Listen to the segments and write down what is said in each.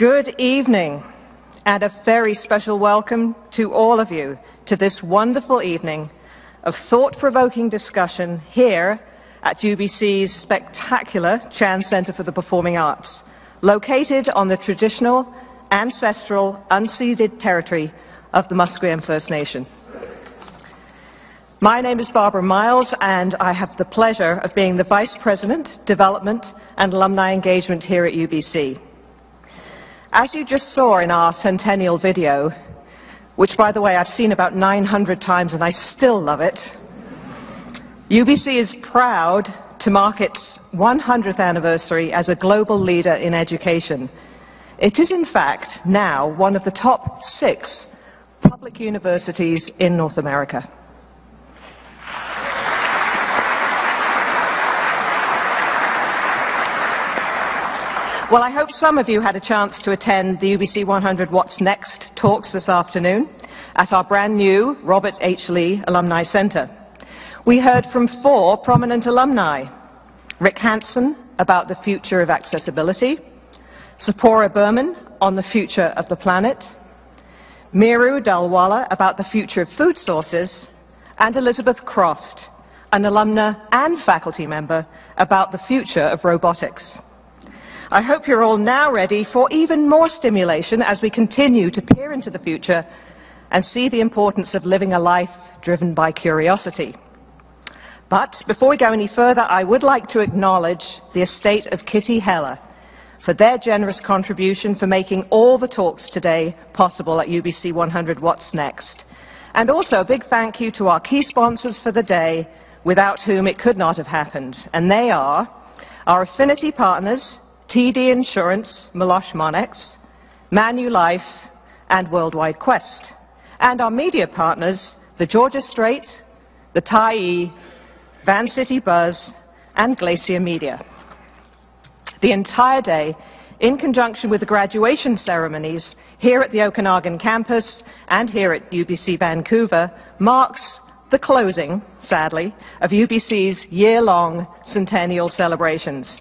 Good evening, and a very special welcome to all of you to this wonderful evening of thought-provoking discussion here at UBC's spectacular Chan Centre for the Performing Arts, located on the traditional, ancestral, unceded territory of the Musqueam First Nation. My name is Barbara Miles, and I have the pleasure of being the Vice President, Development and Alumni Engagement here at UBC. As you just saw in our centennial video, which by the way I've seen about 900 times and I still love it, UBC is proud to mark its 100th anniversary as a global leader in education. It is in fact now one of the top six public universities in North America. Well, I hope some of you had a chance to attend the UBC 100 What's Next talks this afternoon at our brand new Robert H. Lee Alumni Center. We heard from four prominent alumni. Rick Hanson about the future of accessibility, Tzeporah Berman on the future of the planet, Meeru Dhalwala about the future of food sources, and Elizabeth Croft, an alumna and faculty member, about the future of robotics. I hope you're all now ready for even more stimulation as we continue to peer into the future and see the importance of living a life driven by curiosity. But before we go any further, I would like to acknowledge the estate of Kitty Heller for their generous contribution for making all the talks today possible at UBC 100 What's Next. And also a big thank you to our key sponsors for the day, without whom it could not have happened. And they are our affinity partners, TD Insurance, Meloche Monex, Manulife, and Worldwide Quest. And our media partners, the Georgia Straight, the Tyee, Vancity Buzz, and Glacier Media. The entire day, in conjunction with the graduation ceremonies here at the Okanagan campus and here at UBC Vancouver, marks the closing, sadly, of UBC's year-long centennial celebrations.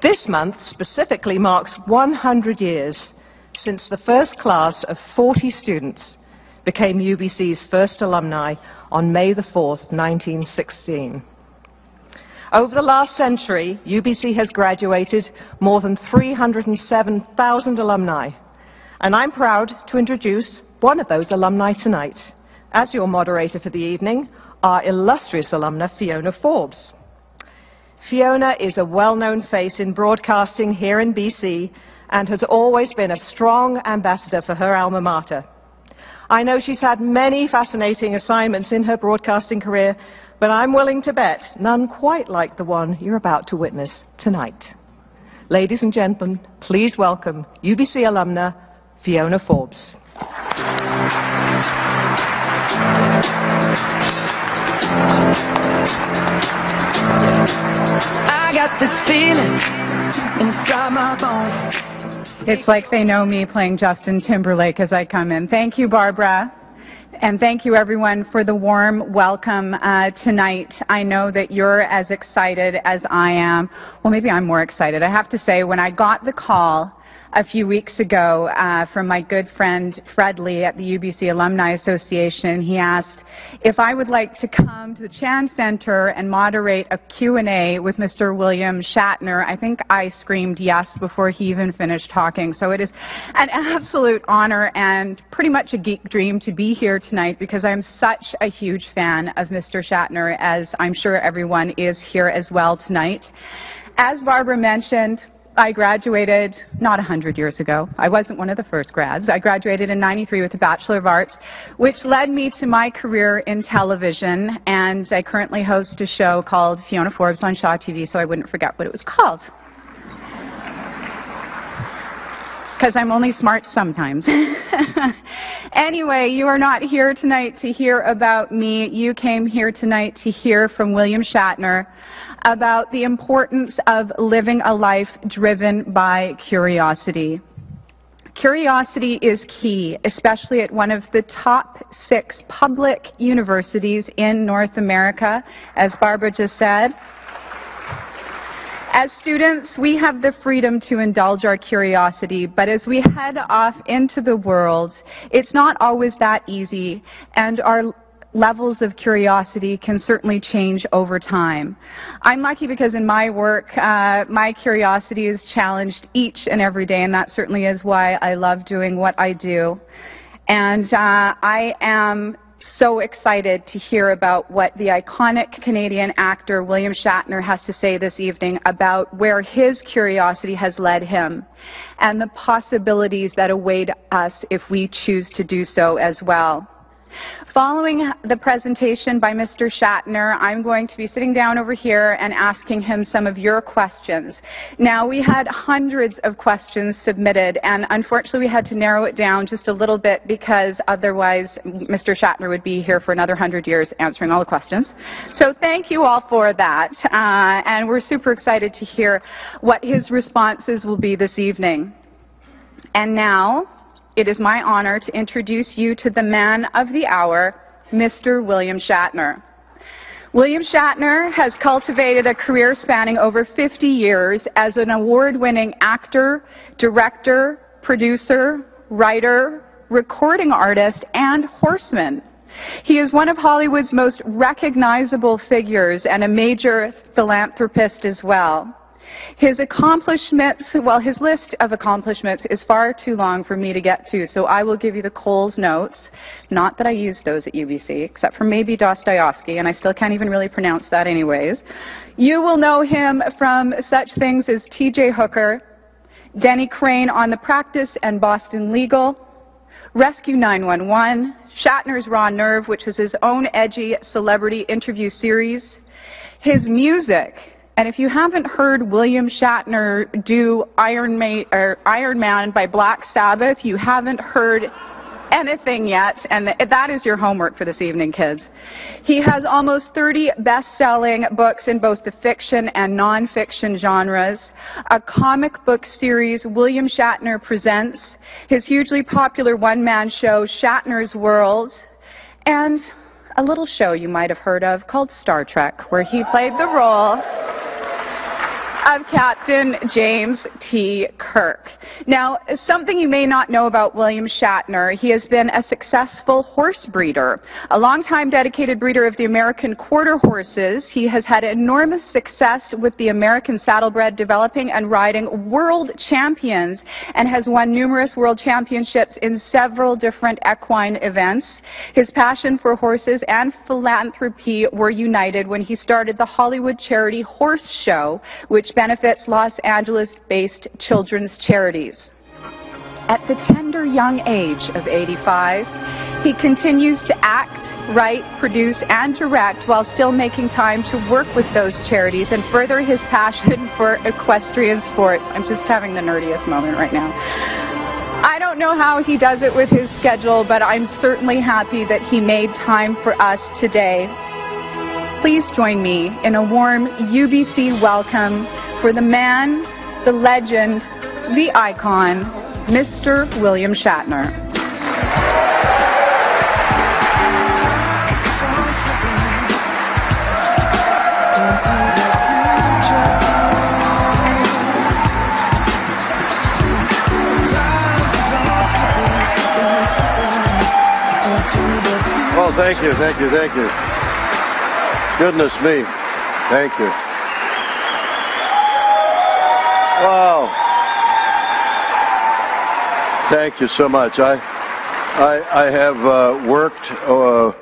This month specifically marks 100 years since the first class of 40 students became UBC's first alumni on May the 4th, 1916. Over the last century, UBC has graduated more than 307,000 alumni, and I'm proud to introduce one of those alumni tonight. As your moderator for the evening, our illustrious alumna, Fiona Forbes. Fiona is a well-known face in broadcasting here in BC and has always been a strong ambassador for her alma mater. I know she's had many fascinating assignments in her broadcasting career, but I'm willing to bet none quite like the one you're about to witness tonight. Ladies and gentlemen, please welcome UBC alumna Fiona Forbes. It's like they know me playing Justin Timberlake as I come in. Thank you, Barbara. And thank you, everyone, for the warm welcome uh, tonight. I know that you're as excited as I am. Well, maybe I'm more excited. I have to say, when I got the call a few weeks ago uh, from my good friend Fred Lee at the UBC Alumni Association. He asked if I would like to come to the Chan Center and moderate a Q&A with Mr. William Shatner. I think I screamed yes before he even finished talking. So it is an absolute honor and pretty much a geek dream to be here tonight because I'm such a huge fan of Mr. Shatner, as I'm sure everyone is here as well tonight. As Barbara mentioned, I graduated not 100 years ago. I wasn't one of the first grads. I graduated in 93 with a Bachelor of Arts, which led me to my career in television, and I currently host a show called Fiona Forbes on Shaw TV, so I wouldn't forget what it was called. Because I'm only smart sometimes. anyway, you are not here tonight to hear about me. You came here tonight to hear from William Shatner about the importance of living a life driven by curiosity. Curiosity is key, especially at one of the top six public universities in North America, as Barbara just said. As students, we have the freedom to indulge our curiosity, but as we head off into the world, it's not always that easy, and our levels of curiosity can certainly change over time. I'm lucky because in my work, uh, my curiosity is challenged each and every day, and that certainly is why I love doing what I do. And uh, I am so excited to hear about what the iconic Canadian actor William Shatner has to say this evening about where his curiosity has led him and the possibilities that await us if we choose to do so as well. Following the presentation by Mr. Shatner, I'm going to be sitting down over here and asking him some of your questions. Now, we had hundreds of questions submitted, and unfortunately, we had to narrow it down just a little bit because otherwise, Mr. Shatner would be here for another hundred years answering all the questions. So thank you all for that, uh, and we're super excited to hear what his responses will be this evening. And now, it is my honor to introduce you to the man of the hour, Mr. William Shatner. William Shatner has cultivated a career spanning over 50 years as an award-winning actor, director, producer, writer, recording artist, and horseman. He is one of Hollywood's most recognizable figures and a major philanthropist as well. His accomplishments, well, his list of accomplishments is far too long for me to get to, so I will give you the Coles notes. Not that I used those at UBC, except for maybe Dostoevsky, and I still can't even really pronounce that anyways. You will know him from such things as T.J. Hooker, Denny Crane on The Practice and Boston Legal, Rescue 911, Shatner's Raw Nerve, which is his own edgy celebrity interview series, his music, and if you haven't heard William Shatner do Iron, Ma- Iron Man by Black Sabbath, you haven't heard anything yet, and that is your homework for this evening, kids. He has almost 30 best-selling books in both the fiction and non-fiction genres, a comic book series William Shatner Presents, his hugely popular one-man show Shatner's World, and a little show you might have heard of called Star Trek, where he played the role of Captain James T. Kirk. Now, something you may not know about William Shatner, he has been a successful horse breeder. A long-time dedicated breeder of the American quarter horses, he has had enormous success with the American saddlebred developing and riding world champions and has won numerous world championships in several different equine events. His passion for horses and philanthropy were united when he started the Hollywood charity Horse Show, which benefits Los Angeles-based children's charities. At the tender young age of 85, he continues to act, write, produce, and direct while still making time to work with those charities and further his passion for equestrian sports. I'm just having the nerdiest moment right now. I don't know how he does it with his schedule, but I'm certainly happy that he made time for us today. Please join me in a warm UBC welcome for the man, the legend, the icon, Mr. William Shatner. Oh, thank you, thank you, thank you. Goodness me. Thank you. Wow. Thank you so much. I, I, I have uh, worked uh,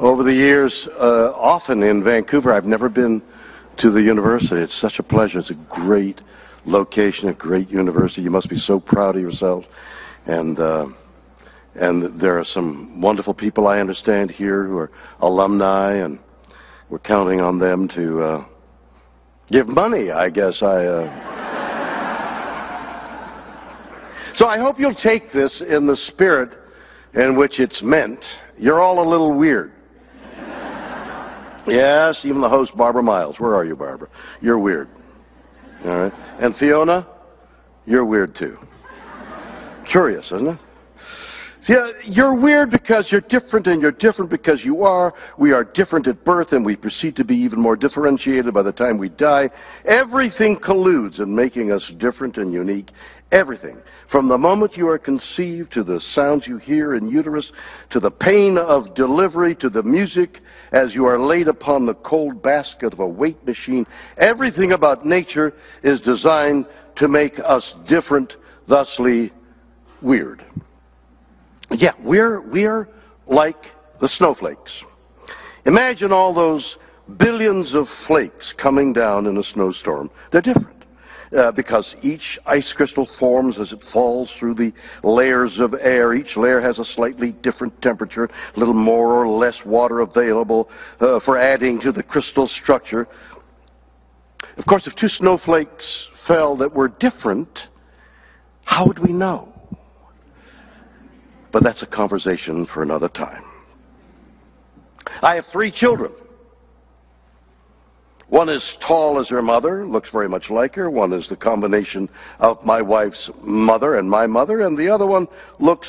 over the years uh, often in Vancouver. I've never been to the university. It's such a pleasure. It's a great location, a great university. You must be so proud of yourself. And, uh, and there are some wonderful people I understand here who are alumni, and we're counting on them to uh, give money, I guess. I. Uh, so I hope you'll take this in the spirit in which it's meant. You're all a little weird. Yes, even the host, Barbara Miles. Where are you, Barbara? You're weird. All right. And Fiona, you're weird too. Curious, isn't it? Uh, you're weird because you're different, and you're different because you are. We are different at birth, and we proceed to be even more differentiated by the time we die. Everything colludes in making us different and unique. Everything. From the moment you are conceived, to the sounds you hear in uterus, to the pain of delivery, to the music as you are laid upon the cold basket of a weight machine. Everything about nature is designed to make us different, thusly weird. Yeah, we're, we're like the snowflakes. Imagine all those billions of flakes coming down in a snowstorm. They're different. Uh, because each ice crystal forms as it falls through the layers of air. Each layer has a slightly different temperature, a little more or less water available uh, for adding to the crystal structure. Of course, if two snowflakes fell that were different, how would we know? But that's a conversation for another time. I have three children. One is tall as her mother, looks very much like her. One is the combination of my wife's mother and my mother, and the other one looks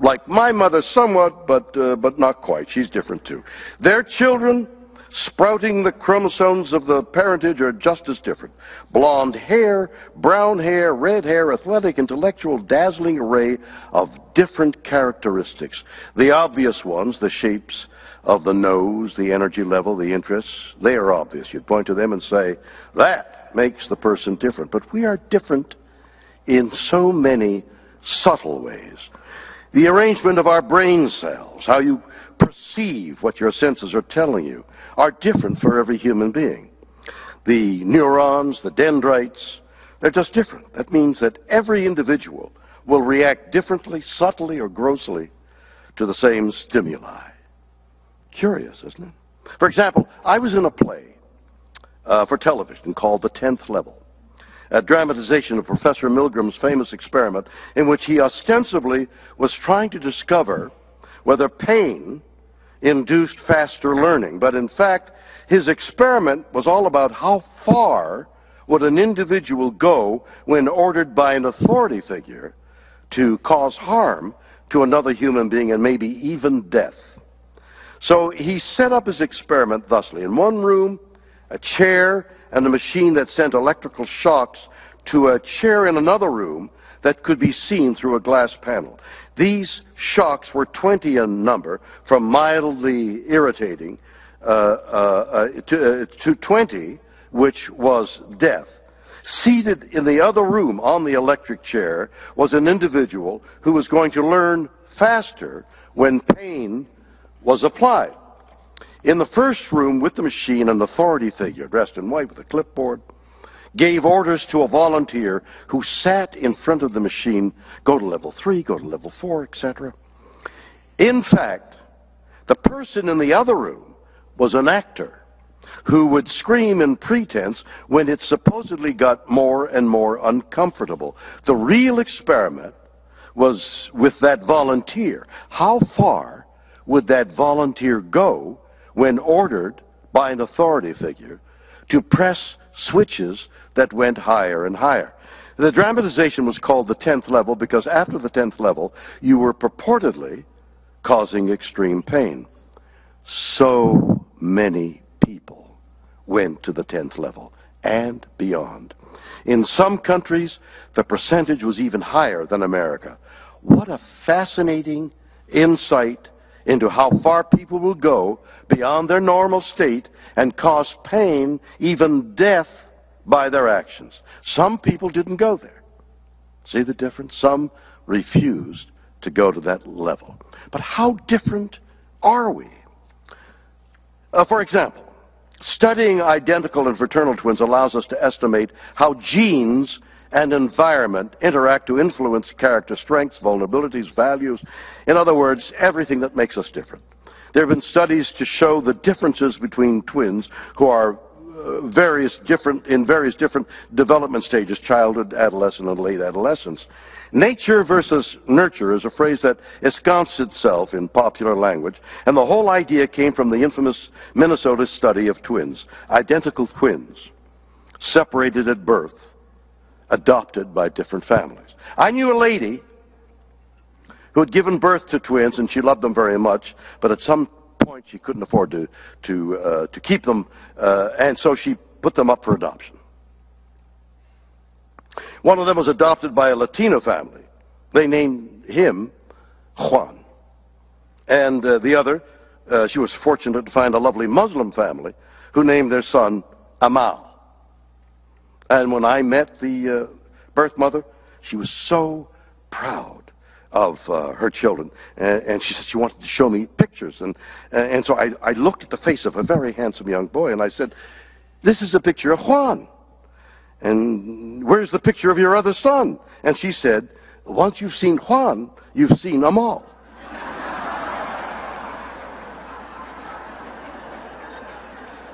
like my mother somewhat, but, uh, but not quite. She's different too. Their children sprouting the chromosomes of the parentage are just as different. Blonde hair, brown hair, red hair, athletic, intellectual, dazzling array of different characteristics. The obvious ones, the shapes of the nose, the energy level, the interests, they are obvious. You'd point to them and say, that makes the person different. But we are different in so many subtle ways. The arrangement of our brain cells, how you perceive what your senses are telling you, are different for every human being. The neurons, the dendrites, they're just different. That means that every individual will react differently, subtly or grossly, to the same stimuli. Curious, isn't it? For example, I was in a play uh, for television called The Tenth Level, a dramatization of Professor Milgram's famous experiment in which he ostensibly was trying to discover whether pain induced faster learning. But in fact, his experiment was all about how far would an individual go when ordered by an authority figure to cause harm to another human being and maybe even death. So he set up his experiment thusly. In one room, a chair and a machine that sent electrical shocks to a chair in another room that could be seen through a glass panel. These shocks were 20 in number, from mildly irritating uh, uh, uh to, uh, to 20, which was death. Seated in the other room on the electric chair was an individual who was going to learn faster when pain was applied. In the first room with the machine, an authority figure dressed in white with a clipboard gave orders to a volunteer who sat in front of the machine, go to level three, go to level four, etc. In fact, the person in the other room was an actor who would scream in pretense when it supposedly got more and more uncomfortable. The real experiment was with that volunteer. How far would that volunteer go when ordered by an authority figure to press switches that went higher and higher. The dramatization was called the 10th level because after the 10th level, you were purportedly causing extreme pain. So many people went to the 10th level and beyond. In some countries, the percentage was even higher than America. What a fascinating insight into how far people will go beyond their normal state and cause pain, even death, by their actions. Some people didn't go there. See the difference? Some refused to go to that level. But how different are we? Uh, for example, studying identical and fraternal twins allows us to estimate how genes and environment interact to influence character strengths, vulnerabilities, values. In other words, everything that makes us different. There have been studies to show the differences between twins who are uh, various different, in various different development stages, childhood, adolescent, and late adolescence. Nature versus nurture is a phrase that ensconced itself in popular language, and the whole idea came from the infamous Minnesota study of twins, identical twins, separated at birth, adopted by different families. I knew a lady who had given birth to twins, and she loved them very much, but at some point she couldn't afford to, to, uh, to keep them, uh, and so she put them up for adoption. One of them was adopted by a Latino family. They named him Juan. And uh, the other, uh, she was fortunate to find a lovely Muslim family who named their son Amal. And when I met the uh, birth mother, she was so proud of uh, her children. And, and, she said she wanted to show me pictures. And, and so I, I looked at the face of a very handsome young boy and I said, This is a picture of Juan. And where's the picture of your other son? And she said, Once you've seen Juan, you've seen them all.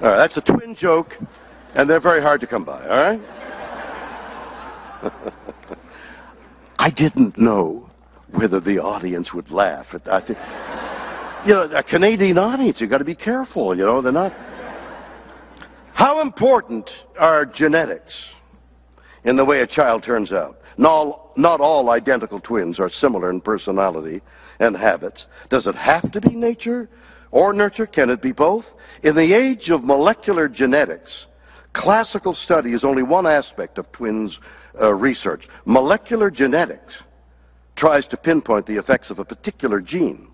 All right, that's a twin joke, and they're very hard to come by, all right? I didn't know whether the audience would laugh. I think, you know, a Canadian audience, you've got to be careful, you know, they're not. How important are genetics in the way a child turns out? Not, not all identical twins are similar in personality and habits. Does it have to be nature or nurture? Can it be both? In the age of molecular genetics, classical study is only one aspect of twins uh, research. Molecular genetics tries to pinpoint the effects of a particular gene.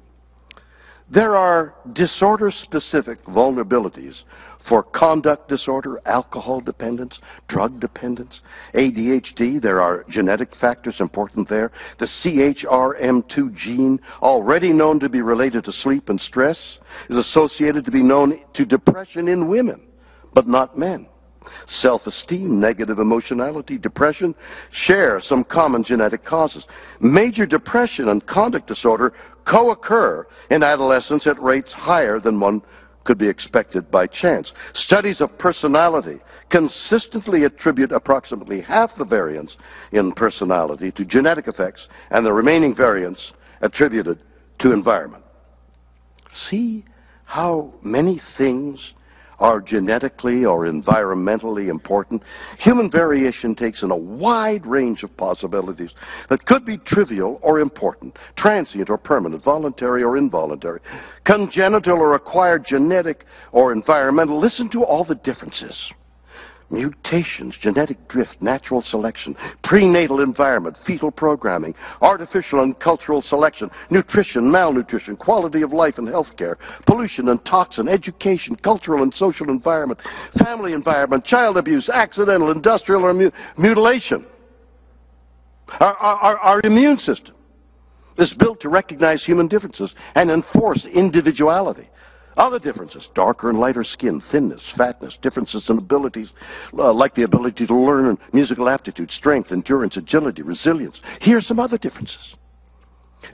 There are disorder-specific vulnerabilities for conduct disorder, alcohol dependence, drug dependence, ADHD. There are genetic factors important there. The CHRM2 gene, already known to be related to sleep and stress, is associated to be known to depression in women, but not men self-esteem, negative emotionality, depression share some common genetic causes. Major depression and conduct disorder co-occur in adolescence at rates higher than one could be expected by chance. Studies of personality consistently attribute approximately half the variance in personality to genetic effects and the remaining variance attributed to environment. See how many things are genetically or environmentally important. Human variation takes in a wide range of possibilities that could be trivial or important, transient or permanent, voluntary or involuntary, congenital or acquired, genetic or environmental. Listen to all the differences mutations, genetic drift, natural selection, prenatal environment, fetal programming, artificial and cultural selection, nutrition, malnutrition, quality of life and health care, pollution and toxin, education, cultural and social environment, family environment, child abuse, accidental, industrial, or mu mutilation. Our, our, our immune system is built to recognize human differences and enforce individuality. Other differences, darker and lighter skin, thinness, fatness, differences in abilities, uh, like the ability to learn musical aptitude, strength, endurance, agility, resilience. Here are some other differences.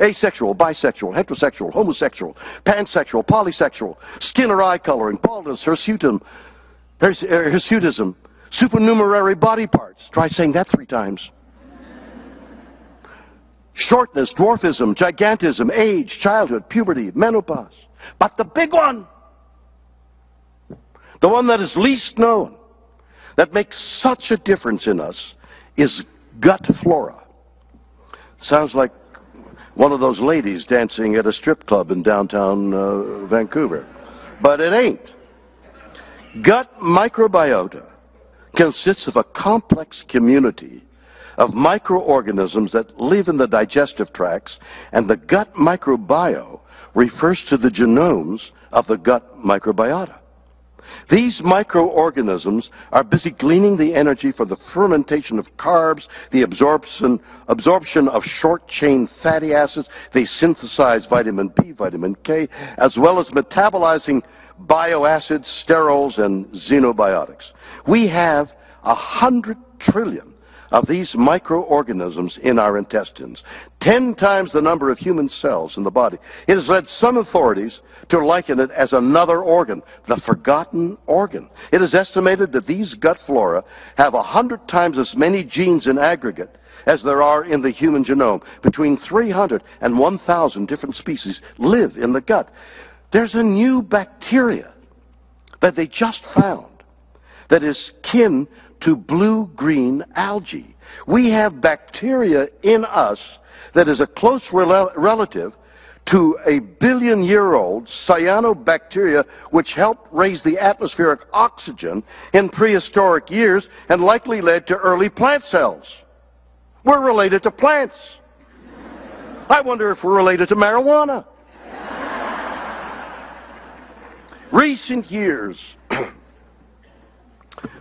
Asexual, bisexual, heterosexual, homosexual, pansexual, polysexual, skin or eye coloring, baldness, hirsutism, hirsutism, supernumerary body parts. Try saying that three times. Shortness, dwarfism, gigantism, age, childhood, puberty, menopause. But the big one, the one that is least known, that makes such a difference in us, is gut flora. Sounds like one of those ladies dancing at a strip club in downtown uh, Vancouver. But it ain't. Gut microbiota consists of a complex community of microorganisms that live in the digestive tracts, and the gut microbiome refers to the genomes of the gut microbiota. These microorganisms are busy gleaning the energy for the fermentation of carbs, the absorption, absorption of short-chain fatty acids. They synthesize vitamin B, vitamin K, as well as metabolizing bioacids, sterols, and xenobiotics. We have a hundred trillion of these microorganisms in our intestines, 10 times the number of human cells in the body. It has led some authorities to liken it as another organ, the forgotten organ. It is estimated that these gut flora have a 100 times as many genes in aggregate as there are in the human genome. Between 300 and 1,000 different species live in the gut. There's a new bacteria that they just found that is kin to blue-green algae. We have bacteria in us that is a close rel relative to a billion year old cyanobacteria which helped raise the atmospheric oxygen in prehistoric years and likely led to early plant cells. We're related to plants. I wonder if we're related to marijuana. Recent years,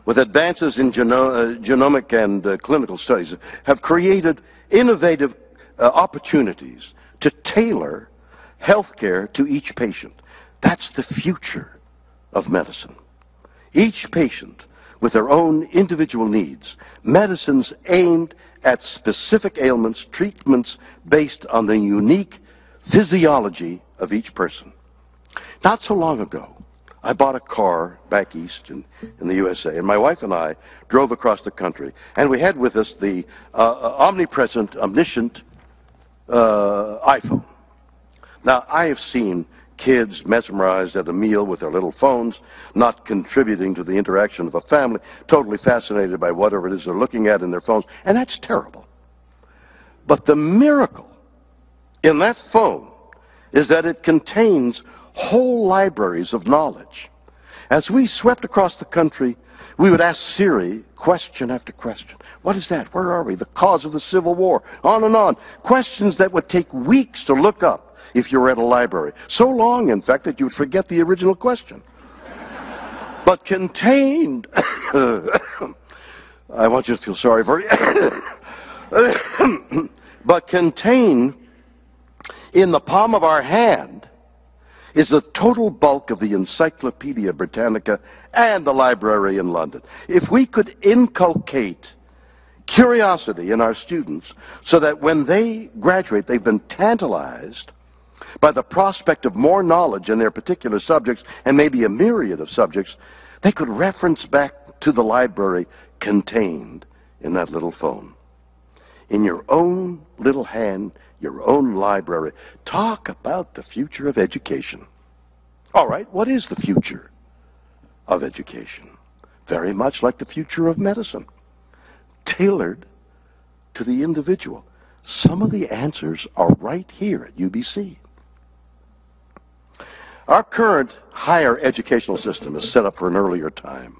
with advances in geno uh, genomic and uh, clinical studies, have created innovative uh, opportunities to tailor healthcare to each patient. That's the future of medicine. Each patient with their own individual needs, medicines aimed at specific ailments, treatments based on the unique physiology of each person. Not so long ago, I bought a car back east in, in the USA, and my wife and I drove across the country, and we had with us the uh, uh omnipresent, omniscient uh, iPhone. Now, I have seen kids mesmerized at a meal with their little phones, not contributing to the interaction of a family, totally fascinated by whatever it is they're looking at in their phones, and that's terrible. But the miracle in that phone is that it contains whole libraries of knowledge. As we swept across the country, we would ask Siri question after question. What is that? Where are we? The cause of the Civil War. On and on. Questions that would take weeks to look up if you were at a library. So long, in fact, that you would forget the original question. but contained, I want you to feel sorry for you, but contained in the palm of our hand is the total bulk of the Encyclopedia Britannica and the library in London. If we could inculcate curiosity in our students so that when they graduate, they've been tantalized by the prospect of more knowledge in their particular subjects and maybe a myriad of subjects, they could reference back to the library contained in that little phone. In your own little hand, your own library. Talk about the future of education. All right, what is the future of education? Very much like the future of medicine, tailored to the individual. Some of the answers are right here at UBC. Our current higher educational system is set up for an earlier time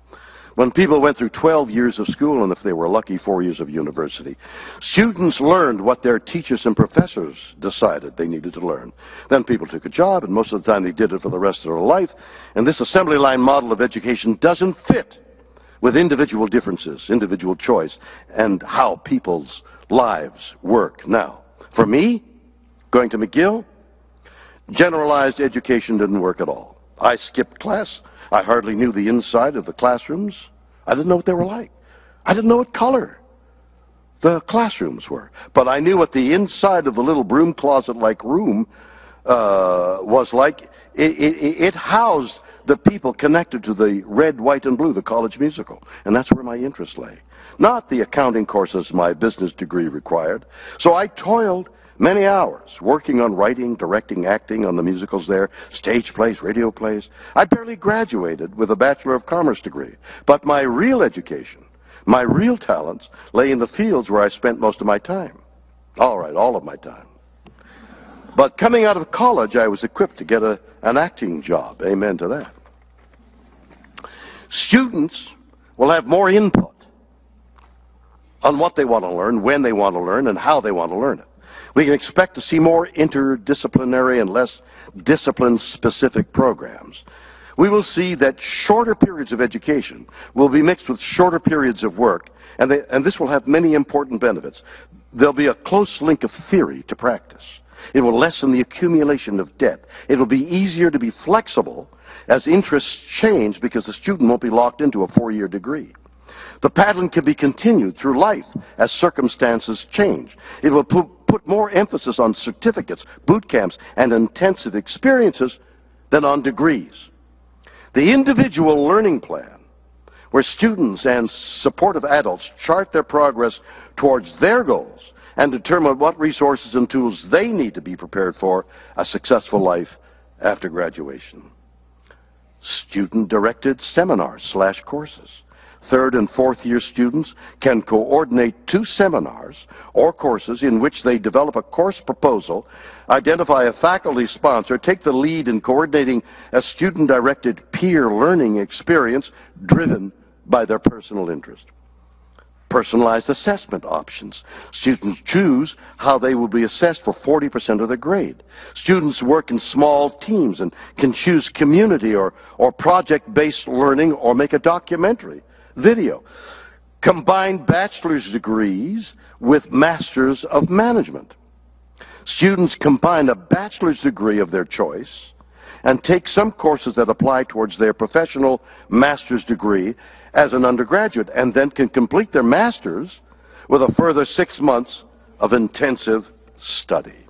when people went through 12 years of school and if they were lucky, four years of university. Students learned what their teachers and professors decided they needed to learn. Then people took a job and most of the time they did it for the rest of their life. And this assembly line model of education doesn't fit with individual differences, individual choice, and how people's lives work now. For me, going to McGill, generalized education didn't work at all. I skipped class. I hardly knew the inside of the classrooms. I didn't know what they were like. I didn't know what color the classrooms were. But I knew what the inside of the little broom closet-like room uh, was like. It, it, it housed the people connected to the red, white, and blue, the college musical. And that's where my interest lay. Not the accounting courses my business degree required. So I toiled Many hours working on writing, directing, acting on the musicals there, stage plays, radio plays. I barely graduated with a Bachelor of Commerce degree. But my real education, my real talents, lay in the fields where I spent most of my time. All right, all of my time. But coming out of college, I was equipped to get a, an acting job. Amen to that. Students will have more input on what they want to learn, when they want to learn, and how they want to learn it. We can expect to see more interdisciplinary and less discipline-specific programs. We will see that shorter periods of education will be mixed with shorter periods of work, and, they, and this will have many important benefits. There'll be a close link of theory to practice. It will lessen the accumulation of debt. It will be easier to be flexible as interests change because the student won't be locked into a four-year degree. The pattern can be continued through life as circumstances change. It will put, more emphasis on certificates, boot camps, and intensive experiences than on degrees. The individual learning plan, where students and supportive adults chart their progress towards their goals and determine what resources and tools they need to be prepared for a successful life after graduation. Student-directed seminars slash courses third and fourth year students can coordinate two seminars or courses in which they develop a course proposal, identify a faculty sponsor, take the lead in coordinating a student-directed peer learning experience driven by their personal interest personalized assessment options. Students choose how they will be assessed for 40% of their grade. Students work in small teams and can choose community or, or project-based learning or make a documentary, video. Combine bachelor's degrees with masters of management. Students combine a bachelor's degree of their choice and take some courses that apply towards their professional master's degree as an undergraduate and then can complete their master's with a further six months of intensive study.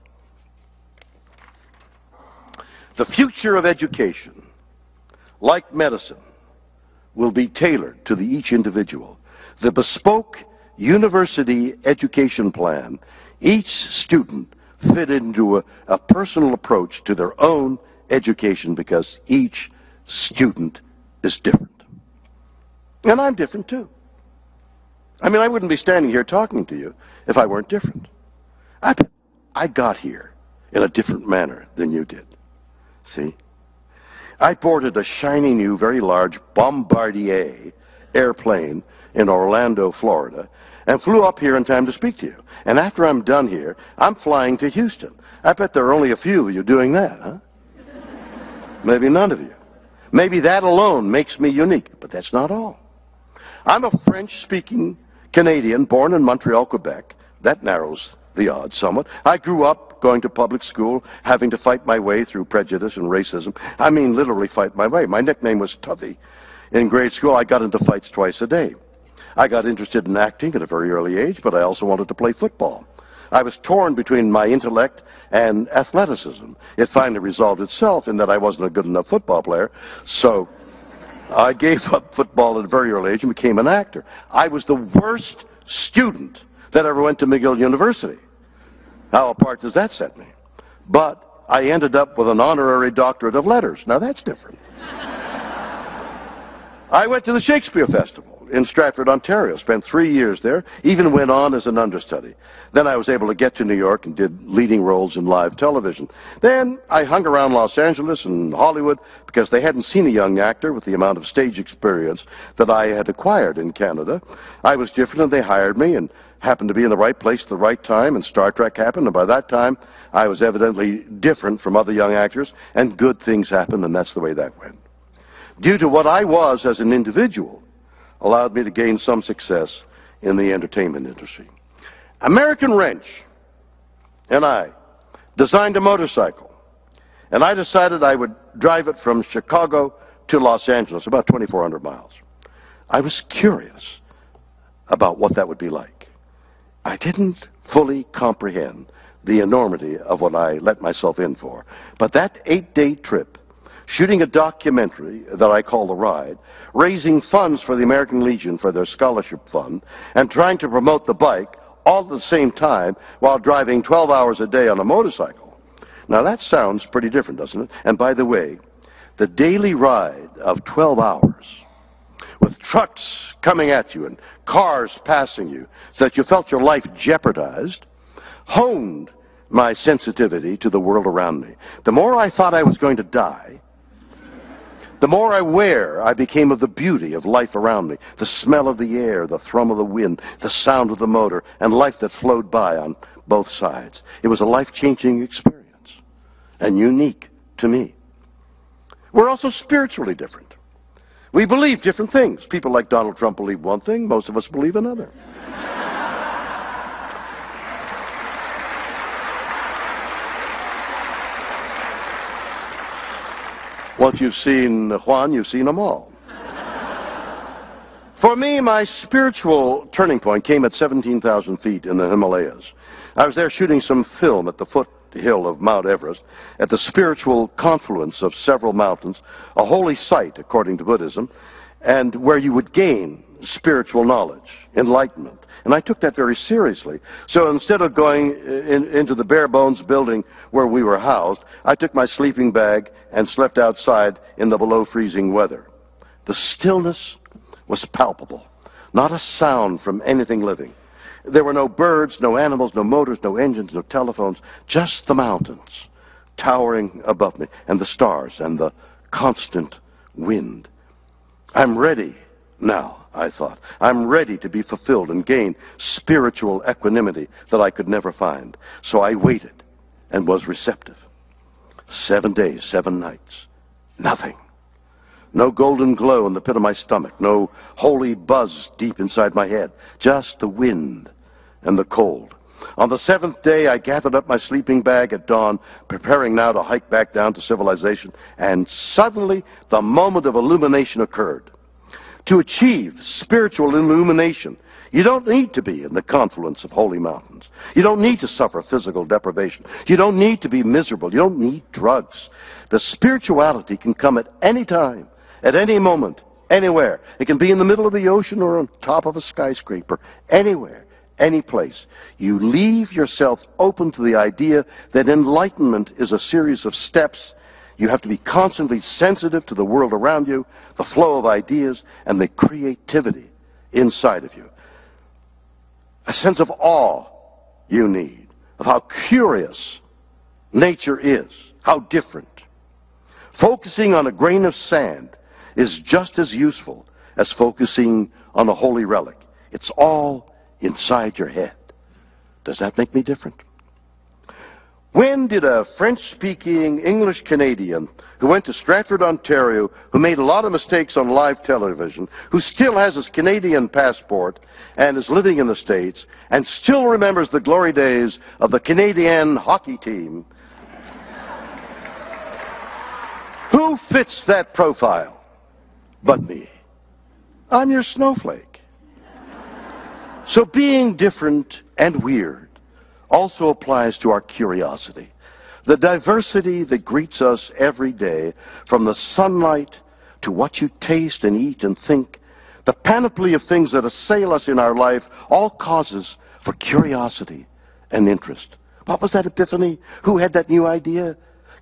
The future of education, like medicine, will be tailored to the each individual. The bespoke university education plan, each student fit into a, a personal approach to their own education because each student is different. And I'm different too. I mean, I wouldn't be standing here talking to you if I weren't different. I, I got here in a different manner than you did. See? I boarded a shiny new, very large Bombardier airplane in Orlando, Florida, and flew up here in time to speak to you. And after I'm done here, I'm flying to Houston. I bet there are only a few of you doing that, huh? Maybe none of you. Maybe that alone makes me unique, but that's not all. I'm a French-speaking Canadian born in Montreal, Quebec. That narrows the odds somewhat. I grew up going to public school, having to fight my way through prejudice and racism. I mean, literally fight my way. My nickname was Tuffy. In grade school, I got into fights twice a day. I got interested in acting at a very early age, but I also wanted to play football. I was torn between my intellect and athleticism. It finally resolved itself in that I wasn't a good enough football player, so I gave up football at a very early age and became an actor. I was the worst student that ever went to McGill University. How apart does that set me? But I ended up with an honorary doctorate of letters. Now that's different. I went to the Shakespeare Festival in Stratford, Ontario. Spent three years there, even went on as an understudy. Then I was able to get to New York and did leading roles in live television. Then I hung around Los Angeles and Hollywood because they hadn't seen a young actor with the amount of stage experience that I had acquired in Canada. I was different and they hired me and happened to be in the right place at the right time and Star Trek happened and by that time I was evidently different from other young actors and good things happened and that's the way that went. Due to what I was as an individual, allowed me to gain some success in the entertainment industry. American Wrench and I designed a motorcycle, and I decided I would drive it from Chicago to Los Angeles, about 2,400 miles. I was curious about what that would be like. I didn't fully comprehend the enormity of what I let myself in for. But that eight-day trip shooting a documentary that I call The Ride, raising funds for the American Legion for their scholarship fund, and trying to promote the bike all at the same time while driving 12 hours a day on a motorcycle. Now that sounds pretty different, doesn't it? And by the way, the daily ride of 12 hours with trucks coming at you and cars passing you so that you felt your life jeopardized honed my sensitivity to the world around me. The more I thought I was going to die, the more aware I became of the beauty of life around me, the smell of the air, the thrum of the wind, the sound of the motor, and life that flowed by on both sides. It was a life-changing experience and unique to me. We're also spiritually different. We believe different things. People like Donald Trump believe one thing, most of us believe another. Once you've seen Juan, you've seen them all. For me, my spiritual turning point came at 17,000 feet in the Himalayas. I was there shooting some film at the foothill of Mount Everest, at the spiritual confluence of several mountains, a holy site according to Buddhism, and where you would gain spiritual knowledge, enlightenment. And I took that very seriously. So instead of going uh, in, into the bare bones building where we were housed, I took my sleeping bag and slept outside in the below freezing weather. The stillness, was palpable. Not a sound from anything living. There were no birds, no animals, no motors, no engines, no telephones, just the mountains towering above me, and the stars, and the constant wind. I'm ready now, I thought. I'm ready to be fulfilled and gain spiritual equanimity that I could never find. So I waited and was receptive. Seven days, seven nights. Nothing. No golden glow in the pit of my stomach. No holy buzz deep inside my head. Just the wind and the cold. On the seventh day, I gathered up my sleeping bag at dawn, preparing now to hike back down to civilization, and suddenly the moment of illumination occurred. To achieve spiritual illumination, you don't need to be in the confluence of holy mountains. You don't need to suffer physical deprivation. You don't need to be miserable. You don't need drugs. The spirituality can come at any time, at any moment, anywhere. It can be in the middle of the ocean or on top of a skyscraper, anywhere, any place. You leave yourself open to the idea that enlightenment is a series of steps you have to be constantly sensitive to the world around you, the flow of ideas, and the creativity inside of you. A sense of awe you need, of how curious nature is, how different. Focusing on a grain of sand is just as useful as focusing on a holy relic. It's all inside your head. Does that make me different? When did a French-speaking English Canadian who went to Stratford, Ontario, who made a lot of mistakes on live television, who still has his Canadian passport and is living in the States, and still remembers the glory days of the Canadian hockey team, who fits that profile but me? I'm your snowflake. So being different and weird also applies to our curiosity. The diversity that greets us every day, from the sunlight to what you taste and eat and think, the panoply of things that assail us in our life, all causes for curiosity and interest. What was that epiphany? Who had that new idea?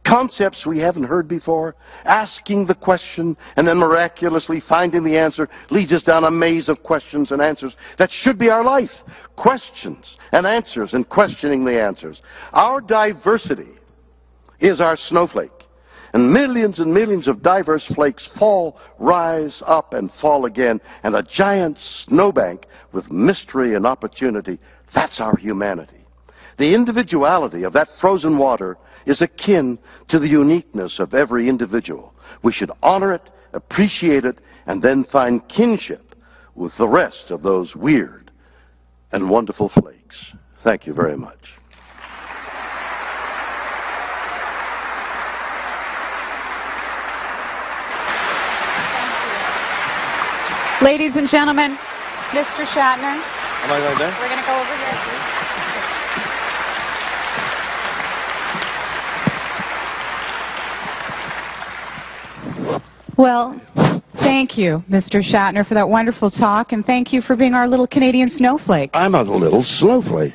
Concepts we haven't heard before, asking the question and then miraculously finding the answer leads us down a maze of questions and answers. That should be our life. Questions and answers and questioning the answers. Our diversity is our snowflake. And millions and millions of diverse flakes fall, rise up, and fall again. And a giant snowbank with mystery and opportunity. That's our humanity. The individuality of that frozen water is akin to the uniqueness of every individual. We should honor it, appreciate it, and then find kinship with the rest of those weird and wonderful flakes. Thank you very much. Ladies and gentlemen, Mr. Shatner. Am I going there? We're going to go over here. Well, thank you, Mr. Shatner, for that wonderful talk, and thank you for being our little Canadian snowflake. I'm a little snowflake.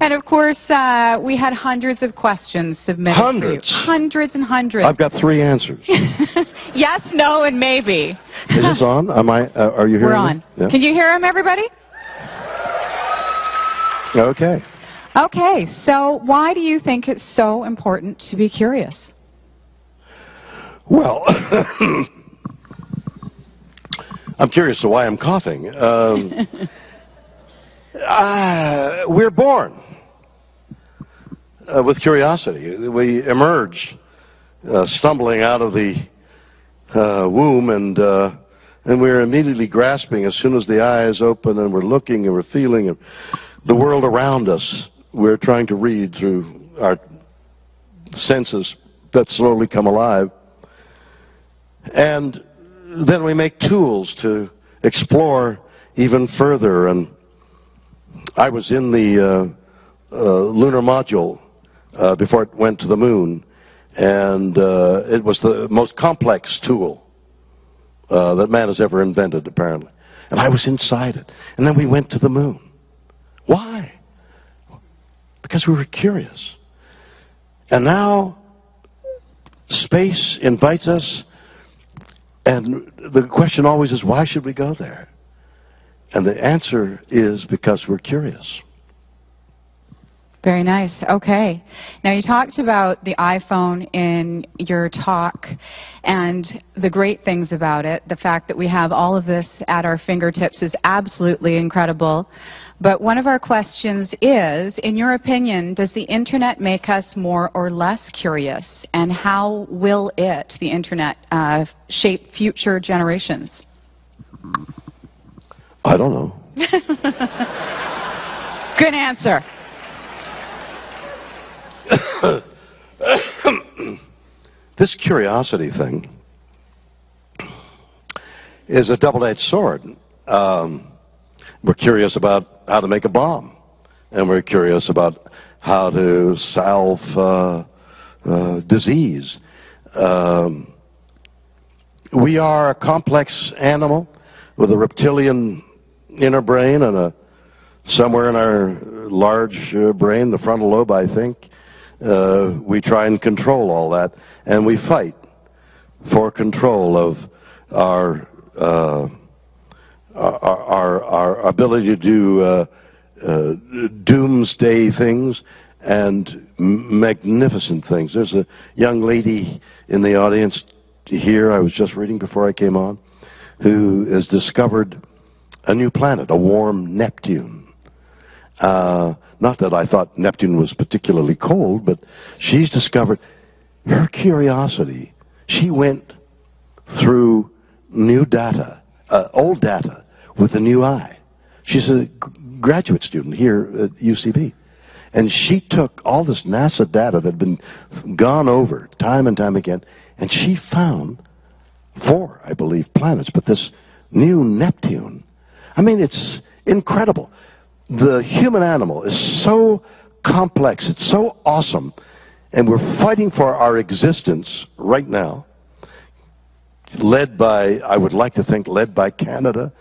And of course, uh, we had hundreds of questions submitted. Hundreds? Hundreds and hundreds. I've got three answers. yes, no, and maybe. Is this on? Am I? Uh, are you hearing We're on. Yeah? Can you hear him, everybody? Okay. Okay, so why do you think it's so important to be curious? Well, I'm curious to why I'm coughing. Um, uh, we're born uh, with curiosity. We emerge uh, stumbling out of the uh, womb and uh, and we're immediately grasping as soon as the eyes open and we're looking and we're feeling and the world around us we're trying to read through our senses that slowly come alive and then we make tools to explore even further and I was in the uh, uh, lunar module uh, before it went to the moon and uh, it was the most complex tool uh, that man has ever invented, apparently. And I was inside it. And then we went to the moon. Why? Because we were curious. And now, space invites us And the question always is, why should we go there? And the answer is because we're curious. Very nice. Okay. Now you talked about the iPhone in your talk and the great things about it. The fact that we have all of this at our fingertips is absolutely incredible. But one of our questions is, in your opinion, does the internet make us more or less curious? And how will it, the internet, uh, shape future generations? I don't know. Good answer. this curiosity thing is a double-edged sword. Um, we're curious about how to make a bomb, and we're curious about how to solve uh, uh, disease. Um, we are a complex animal with a reptilian inner brain and a somewhere in our large uh, brain, the frontal lobe, I think, uh, we try and control all that, and we fight for control of our uh, our, our, ability to do uh, uh doomsday things and magnificent things. There's a young lady in the audience here, I was just reading before I came on, who has discovered a new planet, a warm Neptune. Uh, not that I thought Neptune was particularly cold, but she's discovered her curiosity. She went through new data, uh, old data, with a new eye. She's a graduate student here at UCB. And she took all this NASA data that had been gone over time and time again, and she found four, I believe, planets, but this new Neptune. I mean, it's incredible the human animal is so complex, it's so awesome, and we're fighting for our existence right now, led by, I would like to think, led by Canada,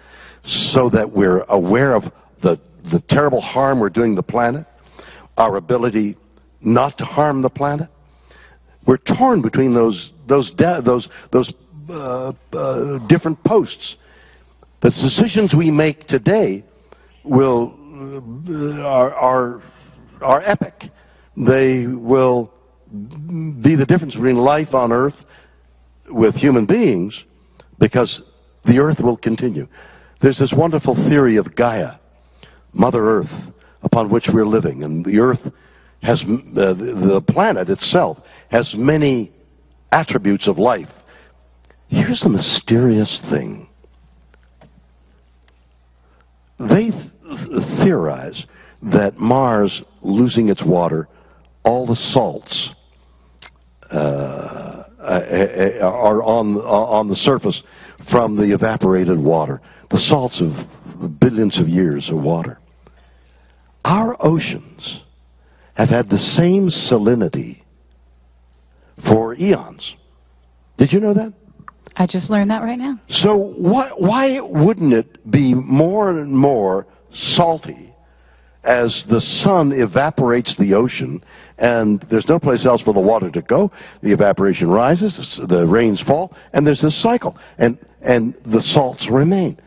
so that we're aware of the, the terrible harm we're doing the planet, our ability not to harm the planet. We're torn between those, those, those, those uh, uh, different posts. The decisions we make today will are, are, are epic. They will be the difference between life on earth with human beings because the earth will continue. There's this wonderful theory of Gaia, Mother Earth, upon which we're living. And the earth has, uh, the planet itself has many attributes of life. Here's the mysterious thing. They theorize that Mars losing its water, all the salts uh, Uh, eh, eh, uh, are on uh, on the surface from the evaporated water, the salts of billions of years of water. Our oceans have had the same salinity for eons. Did you know that? I just learned that right now. So why, why wouldn't it be more and more salty as the sun evaporates the ocean and there's no place else for the water to go. The evaporation rises, the rains fall, and there's this cycle. And, and the salts remain.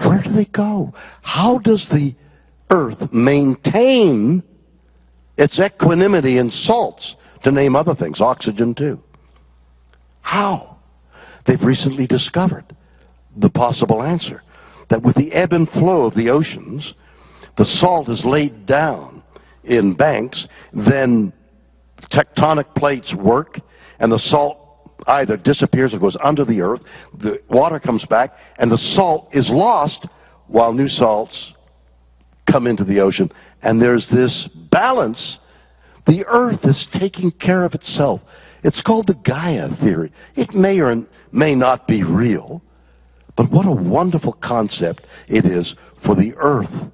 Where do they go? How does the earth maintain its equanimity in salts, to name other things, oxygen too? How? They've recently discovered the possible answer that with the ebb and flow of the oceans, the salt is laid down in banks, then tectonic plates work, and the salt either disappears or goes under the earth, the water comes back, and the salt is lost while new salts come into the ocean. And there's this balance. The earth is taking care of itself. It's called the Gaia theory. It may or may not be real, but what a wonderful concept it is for the earth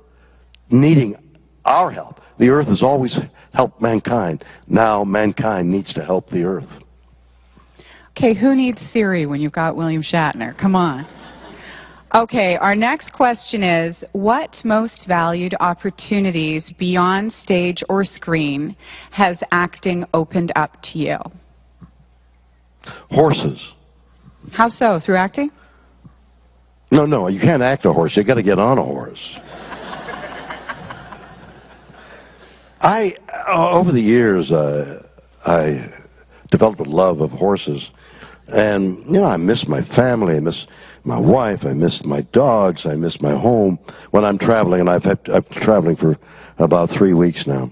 needing our help. The earth has always helped mankind. Now mankind needs to help the earth. Okay, who needs Siri when you've got William Shatner? Come on. Okay, our next question is What most valued opportunities beyond stage or screen has acting opened up to you? Horses. How so? Through acting? No, no, you can't act a horse. You've got to get on a horse. I, uh, over the years, uh, I developed a love of horses. And, you know, I miss my family. I miss my wife. I miss my dogs. I miss my home when I'm traveling. And I've, had, I've been traveling for about three weeks now.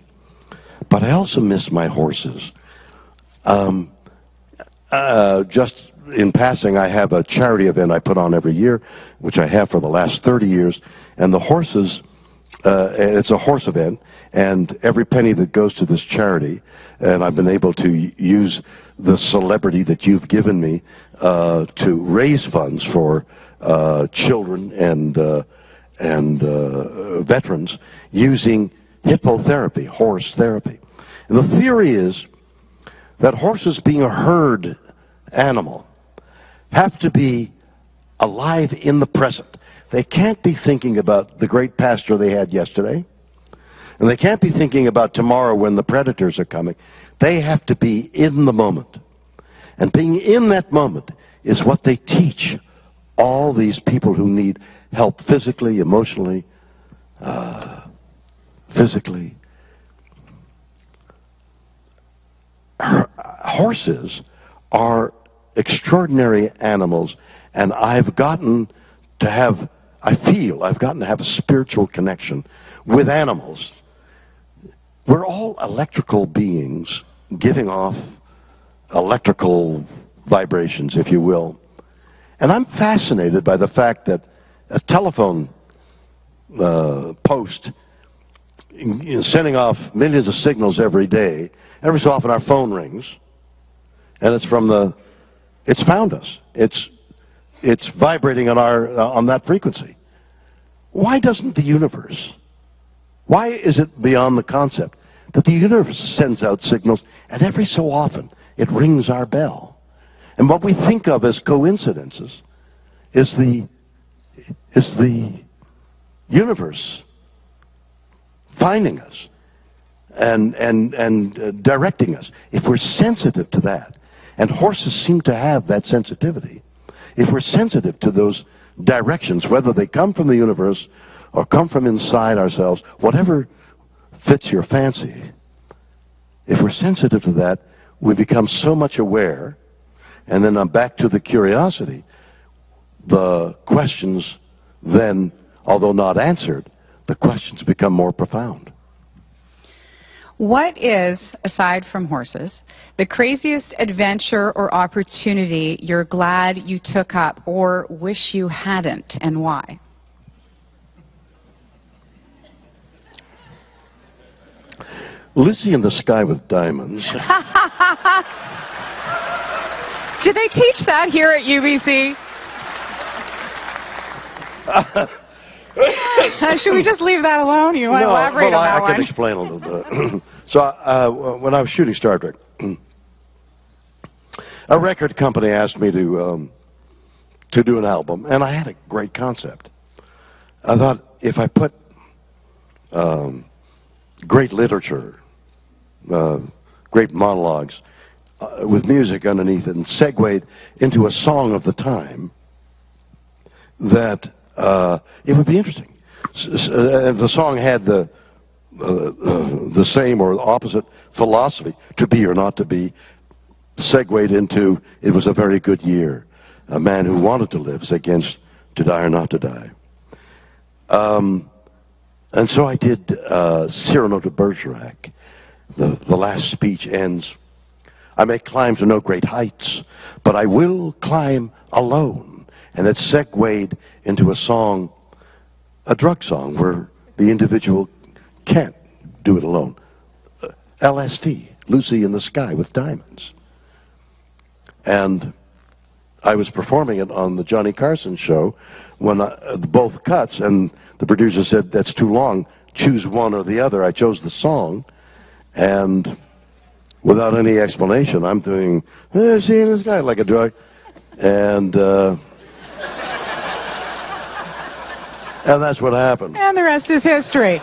But I also miss my horses. Um, uh, just in passing, I have a charity event I put on every year, which I have for the last 30 years. And the horses, uh, it's a horse event, and every penny that goes to this charity, and I've been able to use the celebrity that you've given me uh, to raise funds for uh, children and uh, and uh, veterans using hippotherapy, horse therapy. And the theory is that horses, being a herd animal, have to be alive in the present. They can't be thinking about the great pasture they had yesterday. And they can't be thinking about tomorrow when the predators are coming. They have to be in the moment. And being in that moment is what they teach all these people who need help physically, emotionally, uh, physically. Horses are extraordinary animals, and I've gotten to have, I feel, I've gotten to have a spiritual connection with animals. We're all electrical beings giving off electrical vibrations, if you will. And I'm fascinated by the fact that a telephone uh, post sending off millions of signals every day. Every so often our phone rings, and it's from the it's found us. It's, it's vibrating on, our, uh, on that frequency. Why doesn't the universe, why is it beyond the concept that the universe sends out signals and every so often it rings our bell? And what we think of as coincidences is the, is the universe finding us and, and, and uh, directing us. If we're sensitive to that, and horses seem to have that sensitivity. If we're sensitive to those directions, whether they come from the universe or come from inside ourselves, whatever fits your fancy, if we're sensitive to that, we become so much aware, and then I'm back to the curiosity. The questions then, although not answered, the questions become more profound. What is, aside from horses, the craziest adventure or opportunity you're glad you took up or wish you hadn't, and why? Lucy in the Sky with Diamonds. Did they teach that here at UBC? Should we just leave that alone? You want no, to elaborate well, on that I, I one? can explain a little bit. so, uh, when I was shooting Star Trek, a record company asked me to um, to do an album, and I had a great concept. I thought if I put um, great literature, uh, great monologues, uh, with music underneath it, and segued into a song of the time, that uh, it would be interesting. Uh, the song had the uh, the same or opposite philosophy, to be or not to be, segued into it was a very good year. A man who wanted to live is against to die or not to die. Um, and so I did uh, Cyrano de Bergerac. The, the last speech ends, I may climb to no great heights, but I will climb alone and it segued into a song, a drug song, where the individual can't do it alone. Uh, LSD, Lucy in the Sky with Diamonds. And I was performing it on the Johnny Carson show when I, uh, both cuts, and the producer said, that's too long, choose one or the other. I chose the song, and without any explanation, I'm doing, see in the sky like a drug. And... Uh, and that's what happened. And the rest is history.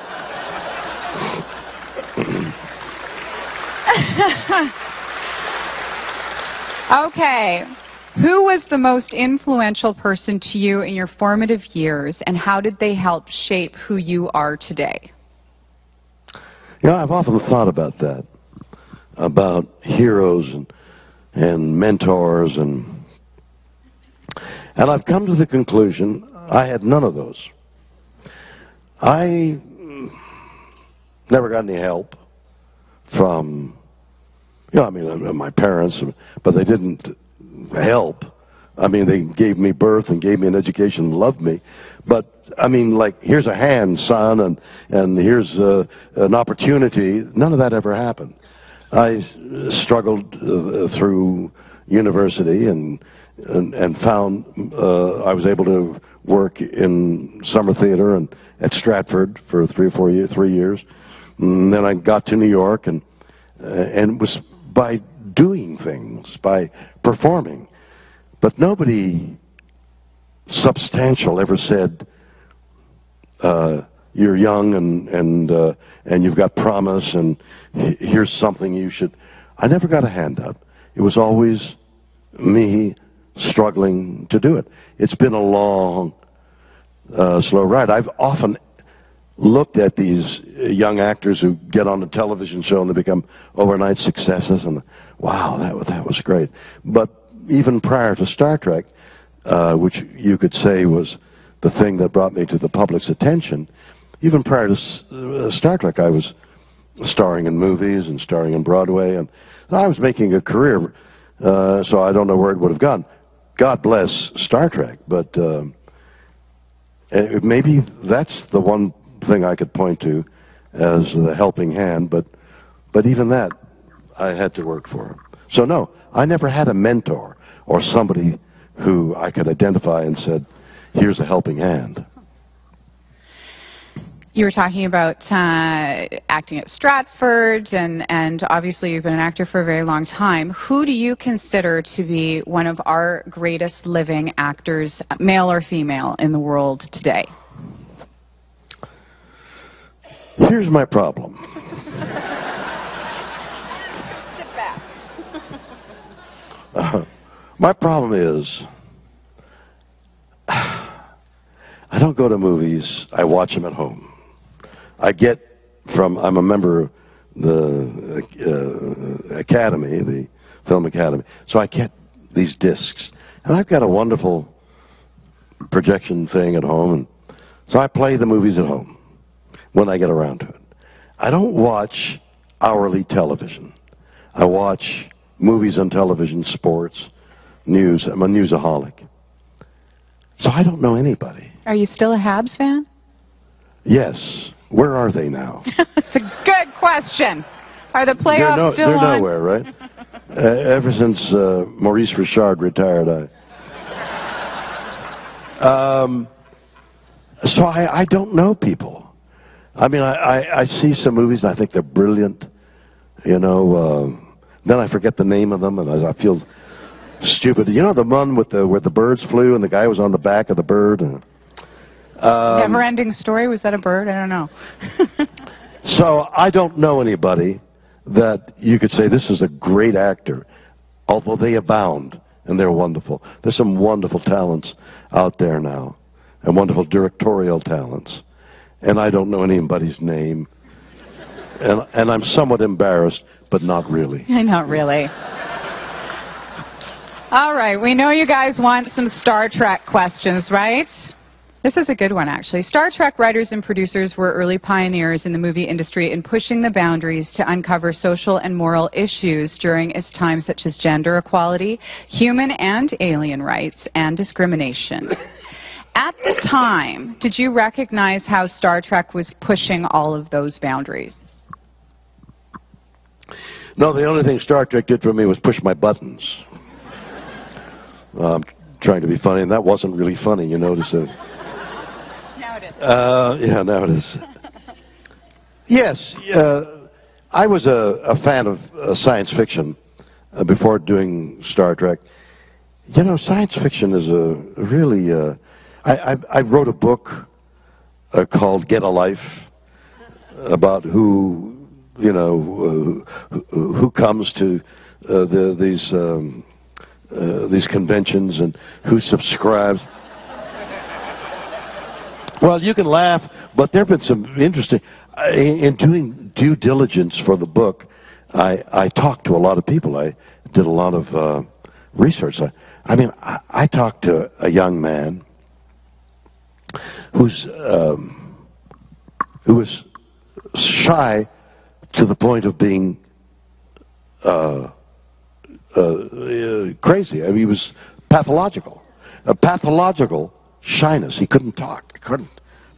okay. Who was the most influential person to you in your formative years, and how did they help shape who you are today? You know, I've often thought about that, about heroes and, and mentors, and and I've come to the conclusion I had none of those. I never got any help from, you know, I mean, uh, my parents, but they didn't help. I mean, they gave me birth and gave me an education and loved me. But, I mean, like, here's a hand, son, and, and here's uh, an opportunity. None of that ever happened. I struggled uh, through university and, and, and found uh, I was able to work in summer theater and at Stratford for three or four years, three years. And then I got to New York and, uh, and it was by doing things, by performing. But nobody substantial ever said, uh, you're young and, and, uh, and you've got promise and here's something you should. I never got a hand up. It was always me struggling to do it. It's been a long, uh, slow ride. I've often looked at these young actors who get on a television show and they become overnight successes and wow, that, that was great. But even prior to Star Trek, uh, which you could say was the thing that brought me to the public's attention, even prior to uh, Star Trek, I was starring in movies and starring in Broadway, and I was making a career, uh, so I don't know where it would have gone. God bless Star Trek, but um, eh, maybe that's the one thing I could point to as the helping hand, but but even that I had to work for. So no, I never had a mentor or somebody who I could identify and said, here's a helping hand. You were talking about uh, acting at Stratford, and, and obviously you've been an actor for a very long time. Who do you consider to be one of our greatest living actors, male or female, in the world today? Here's my problem. Sit back. uh, my problem is, I don't go to movies, I watch them at home. I get from, I'm a member of the uh, Academy, the Film Academy, so I get these discs. And I've got a wonderful projection thing at home, and so I play the movies at home when I get around to it. I don't watch hourly television. I watch movies on television, sports, news. I'm a newsaholic. So I don't know anybody. Are you still a Habs fan? Yes. Where are they now? it's a good question. Are the playoffs they're no, still they're on? nowhere, right? uh, ever since uh, Maurice Richard retired, I. Um, so I, I don't know people. I mean, I, I, I see some movies and I think they're brilliant. You know, uh, then I forget the name of them and I, I feel stupid. You know the one with the where the birds flew and the guy was on the back of the bird. And, um, Never ending story? Was that a bird? I don't know. so I don't know anybody that you could say this is a great actor, although they abound and they're wonderful. There's some wonderful talents out there now, and wonderful directorial talents. And I don't know anybody's name. And, and I'm somewhat embarrassed, but not really. Not really. All right, we know you guys want some Star Trek questions, right? This is a good one, actually. Star Trek writers and producers were early pioneers in the movie industry in pushing the boundaries to uncover social and moral issues during its time, such as gender equality, human and alien rights, and discrimination. At the time, did you recognize how Star Trek was pushing all of those boundaries? No, the only thing Star Trek did for me was push my buttons. I'm trying to be funny, and that wasn't really funny, you notice. Uh, uh, yeah, now it is. yes, uh, I was a, a fan of uh, science fiction uh, before doing Star Trek. You know, science fiction is a really. Uh, I, I, I, wrote a book uh, called Get a Life about who, you know, who, who, comes to the, these um, uh, these conventions and who subscribes. well, you can laugh, but there have been some interesting. I- In doing due diligence for the book, I, I talked to a lot of people. I did a lot of uh, research. I, I mean, I, I talked to a young man who's um, who was shy to the point of being uh, uh, uh, crazy. I mean, he was pathological, a pathological shyness. He couldn't talk. He couldn't.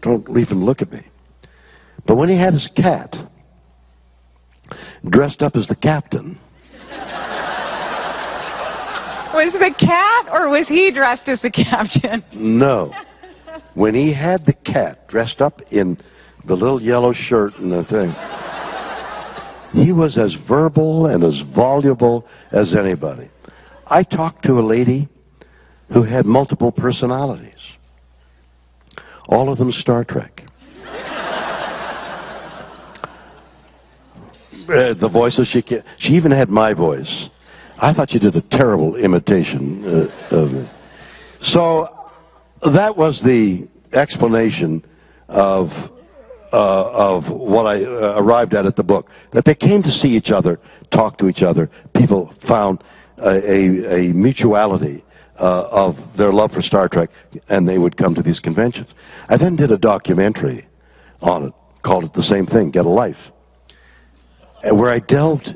Don't even look at me. But when he had his cat dressed up as the captain, Was the cat or was he dressed as the captain? no. When he had the cat dressed up in the little yellow shirt and the thing, he was as verbal and as voluble as anybody. I talked to a lady who had multiple personalities, all of them Star Trek. Uh, the voices she she even had my voice. I thought she did a terrible imitation uh, of it. So that was the explanation of of what I uh, arrived at at the book. That they came to see each other, talk to each other. People found a, a, a mutuality uh, of their love for Star Trek, and they would come to these conventions. I then did a documentary on it, called it the same thing, Get a Life, where I delved